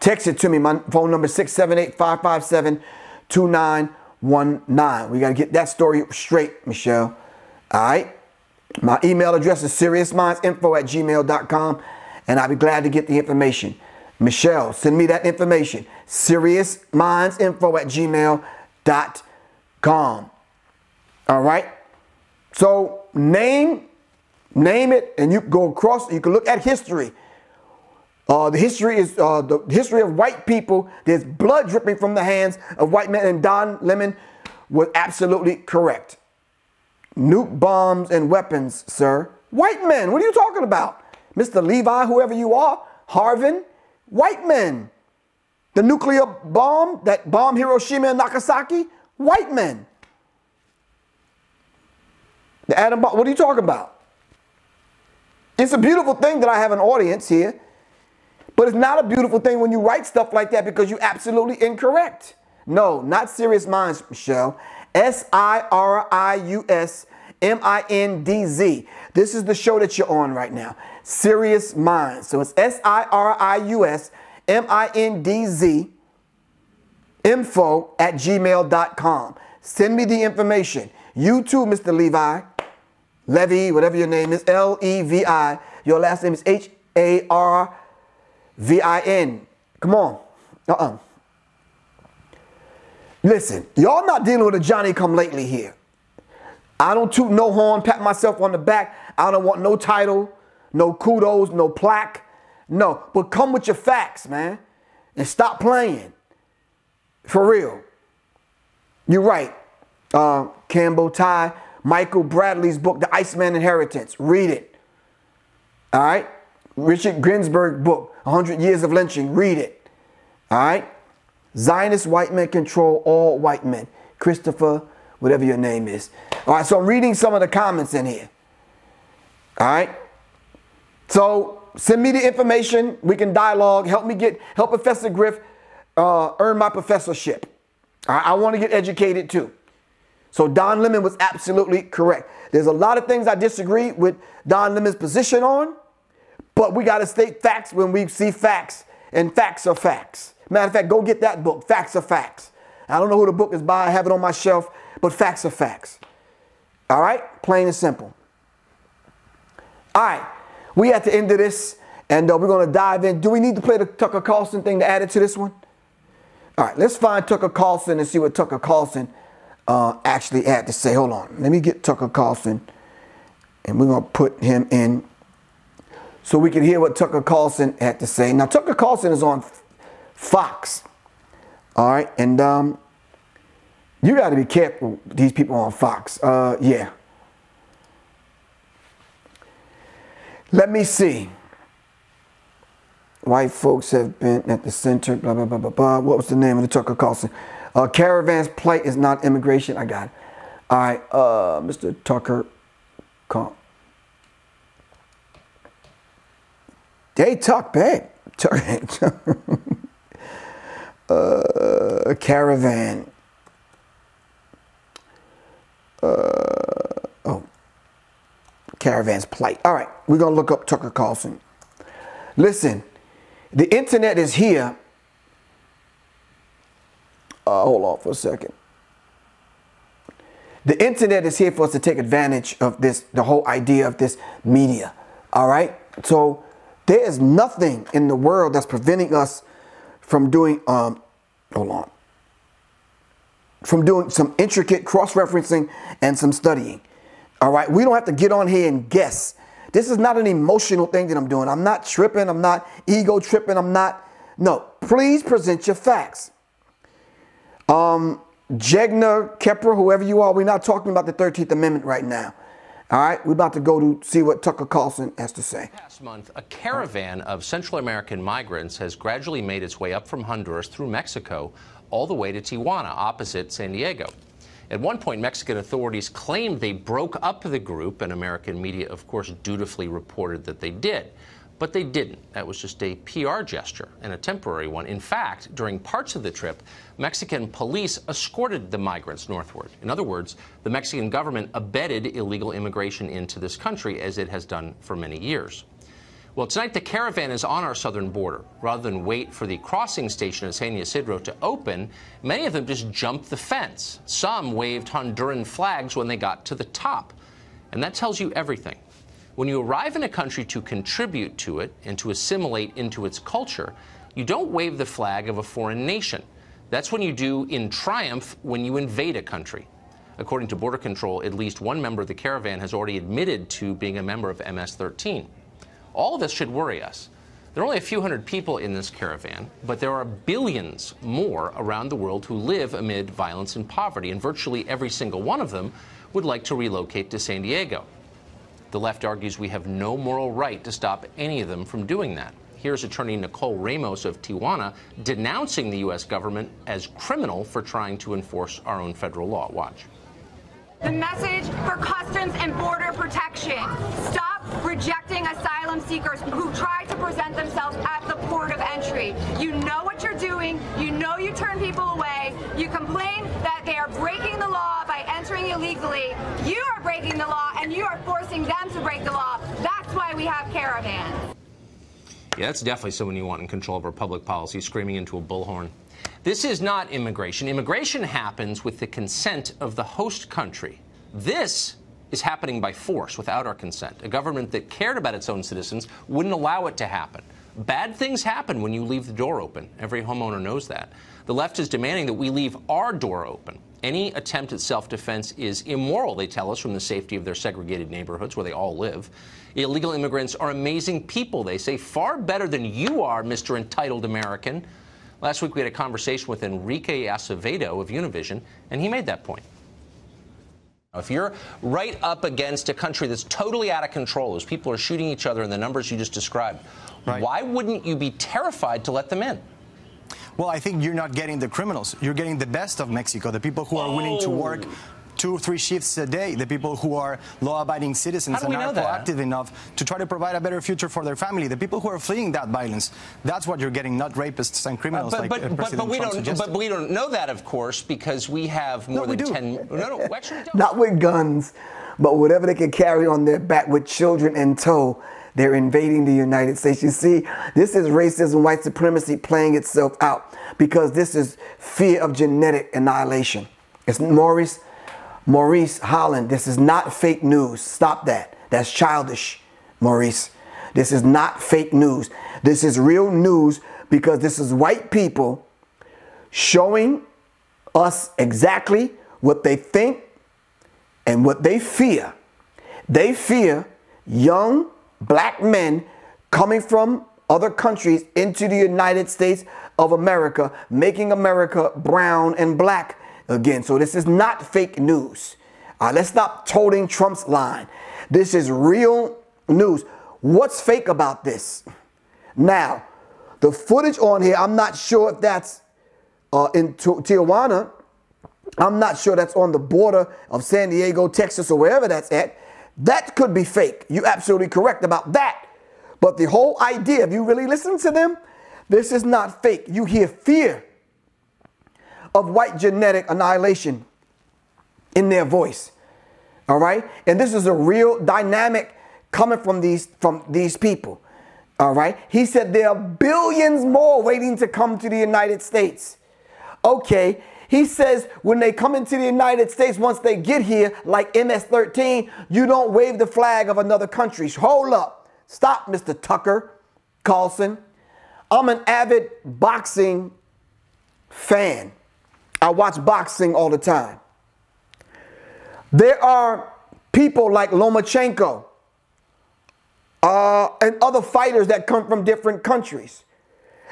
Text it to me. My phone number is 678 557 2919. We got to get that story straight, Michelle. All right. My email address is siriusmindzinfo at gmail.com, and I'll be glad to get the information. Michelle, send me that information. Siriusmindzinfo at gmail.com. All right. So name, name it, and you go across. You can look at history. Uh, the history is uh, the history of white people. There's blood dripping from the hands of white men, and Don Lemon was absolutely correct. Nuke bombs and weapons, sir. White men. What are you talking about, Mr. Levi? Whoever you are, Harvin. White men. The nuclear bomb that bombed Hiroshima and Nagasaki. White men. The atom bomb. What are you talking about? It's a beautiful thing that I have an audience here, but it's not a beautiful thing when you write stuff like that because you're absolutely incorrect. No, not serious minds, Michelle. S I R I U S M I N D Z. This is the show that you're on right now. Sirius Mindz. So it's S I R I U S M I N D Z info at gmail.com. Send me the information. You too, Mr. Levi. Levy, whatever your name is, L E V I. Your last name is H A R V I N. Come on. Uh uh Listen, y'all not dealing with a Johnny come lately here. I don't toot no horn, pat myself on the back. I don't want no title, no kudos, no plaque. No, but come with your facts, man, and stop playing. For real. You're right. Uh, Campbell Ty, Michael Bradley's book, The Iceman Inheritance. Read it. All right? Richard Ginzburg book, 100 Years of Lynching. Read it. All right? Zionist white men control all white men. Christopher, whatever your name is. All right, so I'm reading some of the comments in here. All right? So send me the information. We can dialogue. Help me get, help Professor Griff uh, earn my professorship. I, I want to get educated too. So Don Lemon was absolutely correct. There's a lot of things I disagree with Don Lemon's position on, but we got to state facts when we see facts, and facts are facts. Matter of fact, go get that book, Facts are Facts. I don't know who the book is by, I have it on my shelf, but facts are facts. All right? Plain and simple. All right. We at the end of this, and uh, we're going to dive in. Do we need to play the Tucker Carlson thing to add it to this one? All right, let's find Tucker Carlson and see what Tucker Carlson uh, actually had to say. Hold on. Let me get Tucker Carlson, and we're going to put him in so we can hear what Tucker Carlson had to say. Now, Tucker Carlson is on Fox. All right, and um, you got to be careful. These people on Fox. Uh, yeah. Let me see. White folks have been at the center. Blah blah blah blah blah. What was the name of the Tucker Carlson? Uh, Caravan's plight is not immigration. I got it. All right, uh, Mr. Tucker. Carl. They talk back. uh, caravan. Uh, oh, caravan's plight. All right, we're gonna look up Tucker Carlson. Listen, the internet is here. Uh, hold on for a second. The internet is here for us to take advantage of this, the whole idea of this media. All right, so there is nothing in the world that's preventing us from doing, um, hold on, from doing some intricate cross-referencing and some studying. All right, we don't have to get on here and guess. This is not an emotional thing that I'm doing. I'm not tripping. I'm not ego tripping. I'm not. No, please present your facts. Um, Jegner, Kepler, whoever you are, we're not talking about the 13th Amendment right now. All right, we're about to go to see what Tucker Carlson has to say. Last month, a caravan of Central American migrants has gradually made its way up from Honduras through Mexico all the way to Tijuana, opposite San Diego. At one point, Mexican authorities claimed they broke up the group, and American media, of course, dutifully reported that they did. But they didn't. That was just a PR gesture and a temporary one. In fact, during parts of the trip, Mexican police escorted the migrants northward. In other words, the Mexican government abetted illegal immigration into this country, as it has done for many years. Well, tonight the caravan is on our southern border. Rather than wait for the crossing station at San Ysidro to open, many of them just jumped the fence. Some waved Honduran flags when they got to the top. And that tells you everything. When you arrive in a country to contribute to it and to assimilate into its culture, you don't wave the flag of a foreign nation. That's when you do in triumph when you invade a country. According to Border Control, at least one member of the caravan has already admitted to being a member of MS 13. All of this should worry us. There are only a few hundred people in this caravan, but there are billions more around the world who live amid violence and poverty, and virtually every single one of them would like to relocate to San Diego. The left argues we have no moral right to stop any of them from doing that. Here's attorney Nicole Ramos of Tijuana denouncing the U.S. government as criminal for trying to enforce our own federal law. Watch. The message for Customs and Border Protection. Stop rejecting asylum seekers who try to present themselves at the port of entry. You know what you're doing. You know you turn people away. You complain that they are breaking the law by entering illegally. You are breaking the law and you are forcing them to break the law. That's why we have caravans. Yeah, that's definitely someone you want in control of our public policy, screaming into a bullhorn. This is not immigration. Immigration happens with the consent of the host country. This is happening by force without our consent. A government that cared about its own citizens wouldn't allow it to happen. Bad things happen when you leave the door open. Every homeowner knows that. The left is demanding that we leave our door open. Any attempt at self defense is immoral, they tell us, from the safety of their segregated neighborhoods where they all live. Illegal immigrants are amazing people, they say, far better than you are, Mr. Entitled American. Last week we had a conversation with Enrique Acevedo of Univision, and he made that point. If you're right up against a country that's totally out of control, as people are shooting each other in the numbers you just described, right. why wouldn't you be terrified to let them in? Well, I think you're not getting the criminals. You're getting the best of Mexico, the people who are willing to work two or three shifts a day, the people who are law-abiding citizens and are proactive that? enough to try to provide a better future for their family, the people who are fleeing that violence. That's what you're getting, not rapists and criminals uh, but, like but, uh, President but, we Trump don't, suggested. But we don't know that, of course, because we have more no, than 10... No, no, actually Not with guns, but whatever they can carry on their back with children in tow. They're invading the United States. You see, this is racism, white supremacy playing itself out because this is fear of genetic annihilation. It's Maurice Maurice Holland, this is not fake news. Stop that. That's childish, Maurice. This is not fake news. This is real news because this is white people showing us exactly what they think and what they fear. They fear young black men coming from other countries into the United States of America, making America brown and black again. So this is not fake news. Uh, let's stop toting Trump's line. This is real news. What's fake about this? Now, the footage on here, I'm not sure if that's uh, in Tijuana. I'm not sure that's on the border of San Diego, Texas, or wherever that's at. That could be fake. You're absolutely correct about that. But the whole idea, if you really listen to them, this is not fake. You hear fear of white genetic annihilation in their voice. All right? And this is a real dynamic coming from these from these people. All right? He said there are billions more waiting to come to the United States. Okay, he says when they come into the United States, once they get here, like MS 13, you don't wave the flag of another country. Hold up. Stop, Mr. Tucker Carlson. I'm an avid boxing fan. I watch boxing all the time. There are people like Lomachenko uh, and other fighters that come from different countries,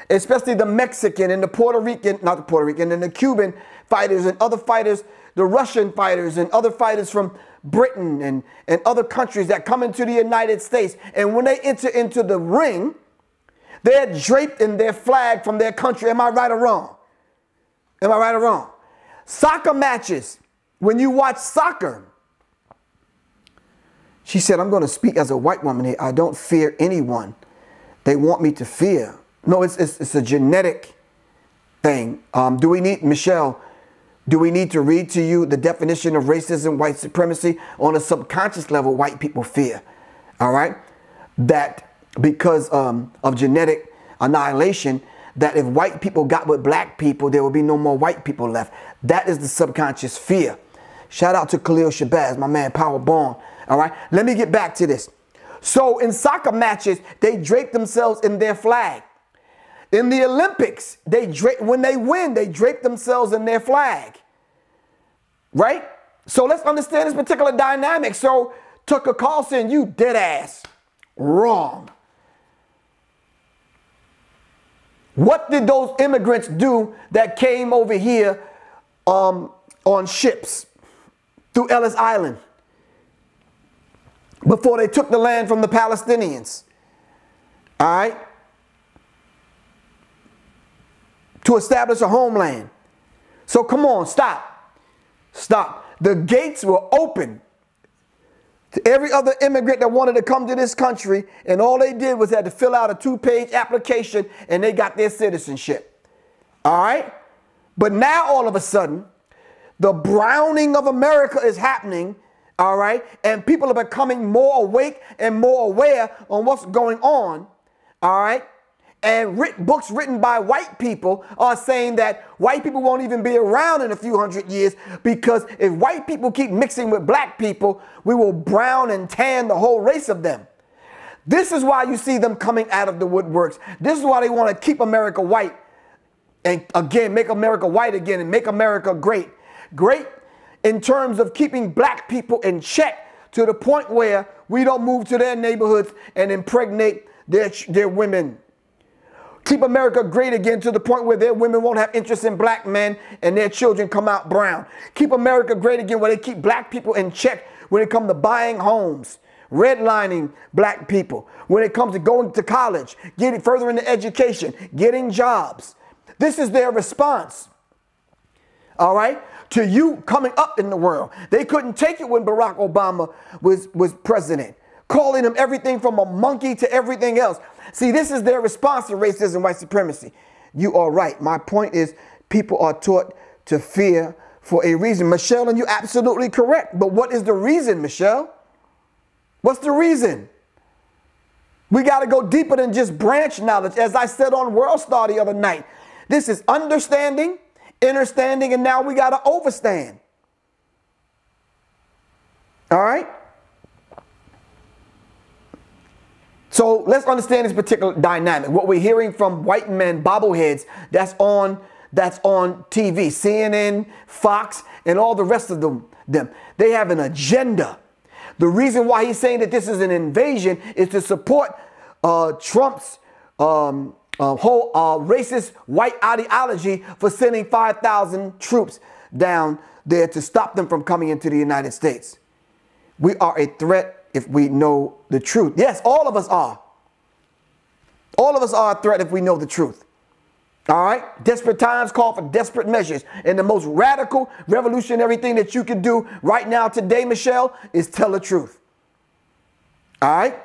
especially the Mexican and the Puerto Rican, not the Puerto Rican, and the Cuban fighters and other fighters, the Russian fighters and other fighters from Britain and, and other countries that come into the United States. And when they enter into the ring, they're draped in their flag from their country. Am I right or wrong? Am I right or wrong? Soccer matches, when you watch soccer, she said, I'm going to speak as a white woman here. I don't fear anyone. They want me to fear. No, it's, it's, it's a genetic thing. Um, do we need, Michelle, do we need to read to you the definition of racism, white supremacy? On a subconscious level, white people fear. All right? That because um, of genetic annihilation that if white people got with black people, there would be no more white people left. That is the subconscious fear. Shout out to Khalil Shabazz, my man, Power Born. All right, let me get back to this. So in soccer matches, they drape themselves in their flag. In the Olympics, they drape, when they win, they drape themselves in their flag. Right? So let's understand this particular dynamic. So Tucker Carlson, you dead ass. Wrong. What did those immigrants do that came over here um, on ships through Ellis Island before they took the land from the Palestinians? All right? To establish a homeland. So come on, stop. Stop. The gates were open to every other immigrant that wanted to come to this country, and all they did was had to fill out a two-page application and they got their citizenship. All right? But now all of a sudden, the browning of America is happening, all right? And people are becoming more awake and more aware on what's going on, all right? And writ books written by white people are saying that white people won't even be around in a few hundred years because if white people keep mixing with black people, we will brown and tan the whole race of them. This is why you see them coming out of the woodworks. This is why they want to keep America white and again make America white again and make America great. Great in terms of keeping black people in check to the point where we don't move to their neighborhoods and impregnate their, their women. Keep America great again to the point where their women won't have interest in black men and their children come out brown. Keep America great again where they keep black people in check when it comes to buying homes, redlining black people, when it comes to going to college, getting further into education, getting jobs. This is their response. All right? To you coming up in the world. They couldn't take it when Barack Obama was, was president, calling them everything from a monkey to everything else. See, this is their response to racism, white supremacy. You are right. My point is, people are taught to fear for a reason. Michelle, and you're absolutely correct. But what is the reason, Michelle? What's the reason? We got to go deeper than just branch knowledge. As I said on World Star the other night, this is understanding, understanding, and now we got to overstand. All right? So let's understand this particular dynamic. What we're hearing from white men bobbleheads that's on that's on TV, CNN, Fox, and all the rest of them, them. They have an agenda. The reason why he's saying that this is an invasion is to support uh, Trump's um, uh, whole uh, racist white ideology for sending 5,000 troops down there to stop them from coming into the United States. We are a threat if we know the truth. Yes, all of us are. All of us are a threat if we know the truth. All right? Desperate times call for desperate measures. And the most radical, revolutionary thing that you can do right now, today, Michelle, is tell the truth. All right?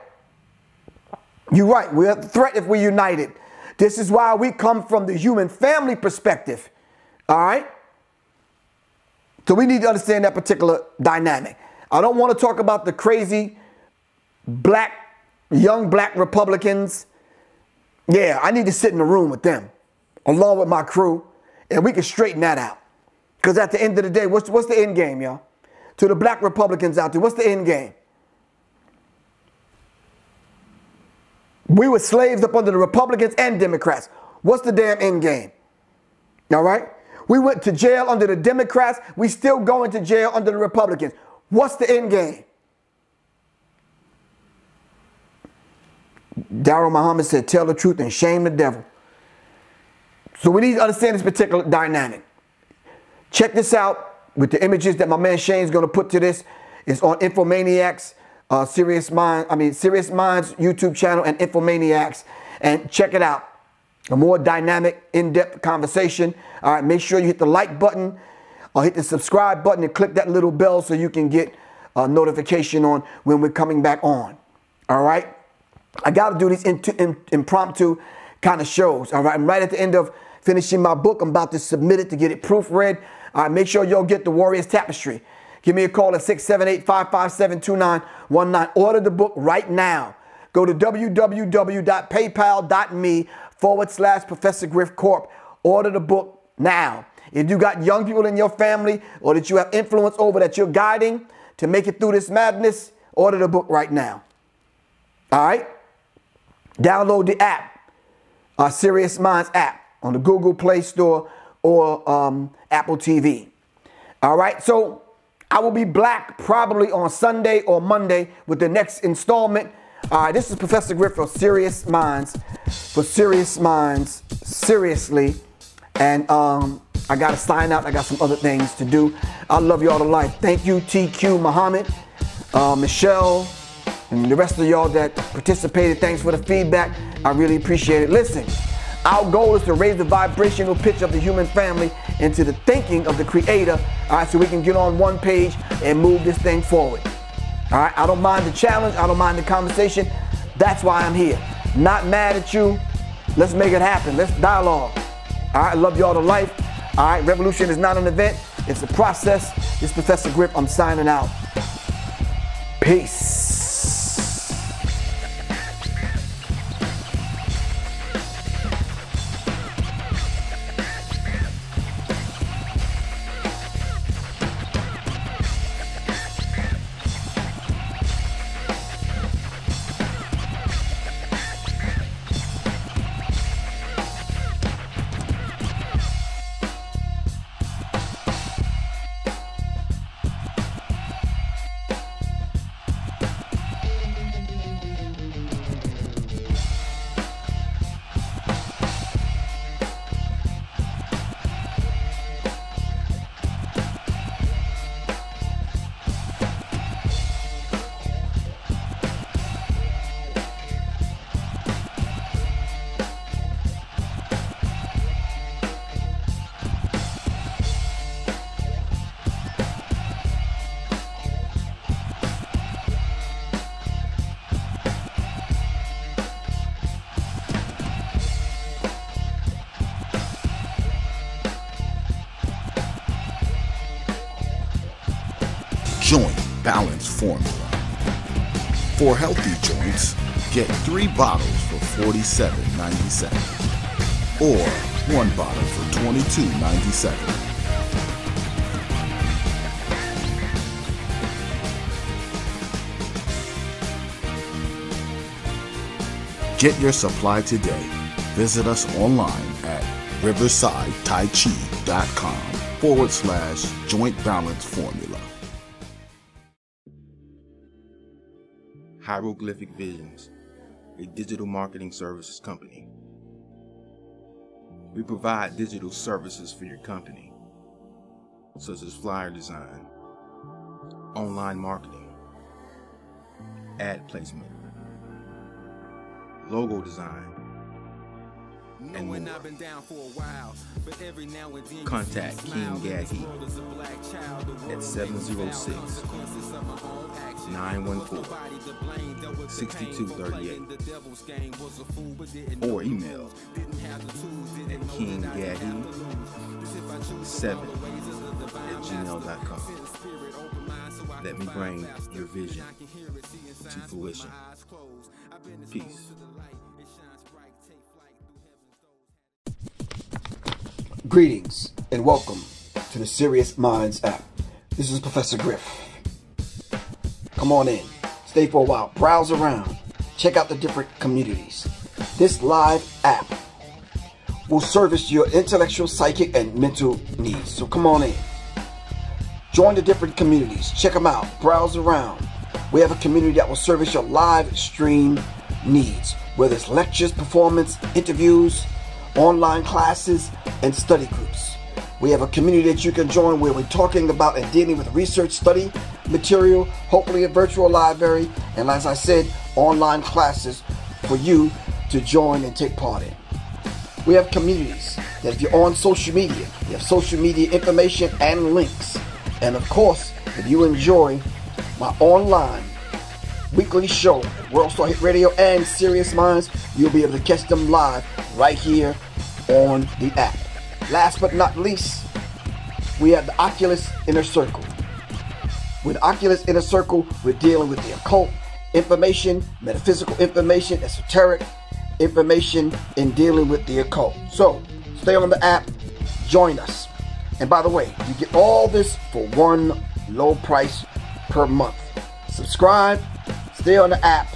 You're right. We're a threat if we're united. This is why we come from the human family perspective. All right? So we need to understand that particular dynamic. I don't want to talk about the crazy black, young black Republicans. Yeah, I need to sit in the room with them along with my crew and we can straighten that out. Because at the end of the day, what's, what's the end game, y'all? To the black Republicans out there, what's the end game? We were slaves up under the Republicans and Democrats. What's the damn end game? All right? We went to jail under the Democrats. We still going to jail under the Republicans. What's the end game? Darrell Muhammad said, tell the truth and shame the devil. So we need to understand this particular dynamic. Check this out with the images that my man Shane's going to put to this. It's on Infomaniacs, uh, Sirius Mind, I mean Sirius Mindz YouTube channel and Infomaniacs. And check it out. A more dynamic, in-depth conversation. All right, make sure you hit the like button or hit the subscribe button and click that little bell so you can get a notification on when we're coming back on. All right. I got to do these in, in, impromptu kind of shows. All right. I'm right at the end of finishing my book. I'm about to submit it to get it proofread. All right. Make sure y'all get the Warriors Tapestry. Give me a call at 678 557 2919. Order the book right now. go to www.paypal.me forward slash Professor Griff Corp. Order the book now. If you got young people in your family or that you have influence over that you're guiding to make it through this madness, order the book right now. All right? Download the app, our Sirius Mindz app on the Google Play Store or um, Apple TV. All right, so I will be black probably on Sunday or Monday with the next installment. All right, this is Professor Griff for Sirius Mindz, for Sirius Mindz, seriously. And um, I got to sign out. I got some other things to do. I love y'all to life. Thank you, TQ Muhammad, uh, Michelle, and the rest of y'all that participated. Thanks for the feedback. I really appreciate it. Listen. Our goal is to raise the vibrational pitch of the human family into the thinking of the creator, all right, so we can get on one page and move this thing forward. All right, I don't mind the challenge, I don't mind the conversation. That's why I'm here. Not mad at you. Let's make it happen. Let's dialogue. All right, love y'all to life. All right, revolution is not an event, it's a process. This Professor Griff, I'm signing out. Peace. $97.97 or one bottle for $22.97. Get your supply today. Visit us online at riversidetaichi.com forward slash joint balance formula. Hieroglyphic Visions a digital marketing services company. We provide digital services for your company, such as flyer design, online marketing, ad placement, logo design, and more. Contact King Gahi at 706 914 6238 or email at kinggahi7 at gmail.com. Let me bring your vision to fruition. Peace. Greetings and welcome to the Sirius Mindz app. This is Professor Griff. Come on in, stay for a while, browse around, check out the different communities. This live app will service your intellectual, psychic, and mental needs. So come on in. Join the different communities, check them out, browse around. We have a community that will service your live stream needs, whether it's lectures, performance, interviews, online classes, and study groups. We have a community that you can join where we're talking about and dealing with research study material, hopefully a virtual library, and as I said, online classes for you to join and take part in. We have communities that if you're on social media, you have social media information and links. And of course, if you enjoy my online weekly show, World Star Hit Radio and Sirius Mindz, you'll be able to catch them live right here on the app. Last but not least, we have the Oculus Inner Circle. With Oculus Inner Circle, we're dealing with the occult information, metaphysical information, esoteric information in dealing with the occult. So stay on the app, join us. And by the way, you get all this for one low price per month. Subscribe, stay on the app,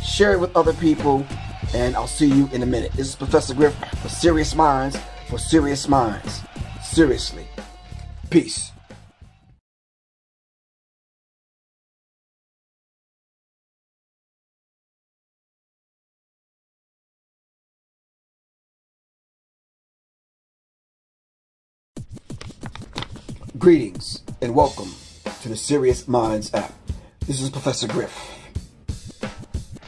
share it with other people, and I'll see you in a minute. This is Professor Griff for Sirius Mindz, for Sirius Mindz. Seriously. Peace. Greetings and welcome to the Sirius Mindz app. This is Professor Griff.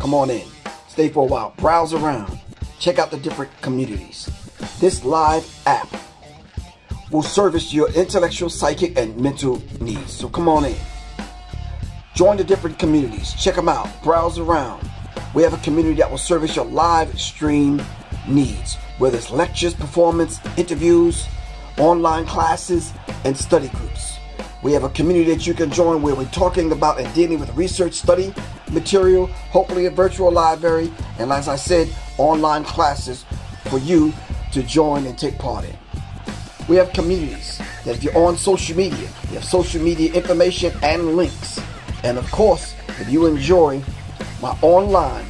Come on in, stay for a while, browse around, check out the different communities. This live app will service your intellectual, psychic, and mental needs. So come on in. Join the different communities, check them out, browse around. We have a community that will service your live stream needs, whether it's lectures, performance, interviews, online classes, and study groups. We have a community that you can join where we're talking about and dealing with research study material, hopefully a virtual library, and as I said, online classes for you to join and take part in. We have communities that if you're on social media, we have social media information and links. And of course, if you enjoy my online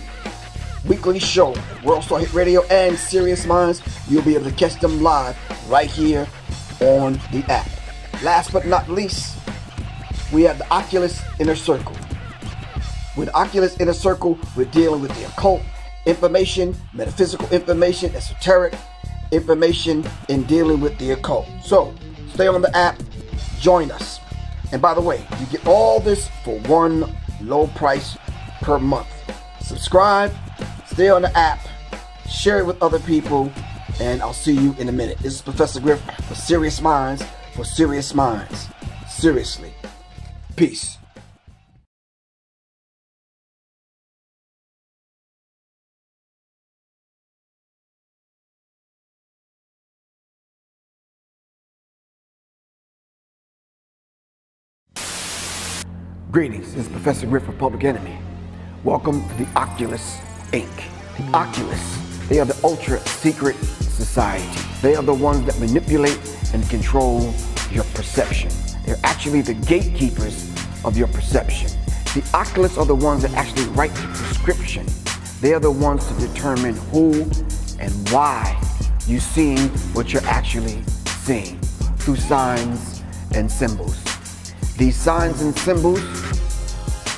weekly show, World Star Hit Radio and Sirius Mindz, you'll be able to catch them live right here on the app. Last but not least, we have the Oculus Inner Circle. With Oculus Inner Circle, we're dealing with the occult information, metaphysical information, esoteric information in dealing with the occult. So stay on the app, join us. And by the way, you get all this for one low price per month. Subscribe, stay on the app, share it with other people, and I'll see you in a minute. This is Professor Griff for Sirius Mindz, for Sirius Mindz. Seriously. Peace. Greetings, this is Professor Griff for Public Enemy. Welcome to the Oculus Inc. The Oculus, they are the ultra secret society. They are the ones that manipulate and control your perception. They're actually the gatekeepers of your perception. The Oculus are the ones that actually write the prescription. They are the ones to determine who and why you're seeing what you're actually seeing through signs and symbols. These signs and symbols,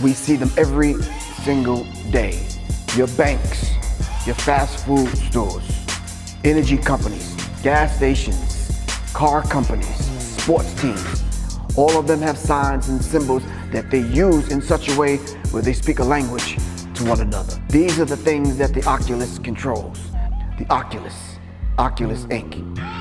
we see them every single day. Your banks, your fast food stores, energy companies, gas stations, car companies, sports teams, all of them have signs and symbols that they use in such a way where they speak a language to one another. These are the things that the Oculus controls. The Oculus, Oculus Inc.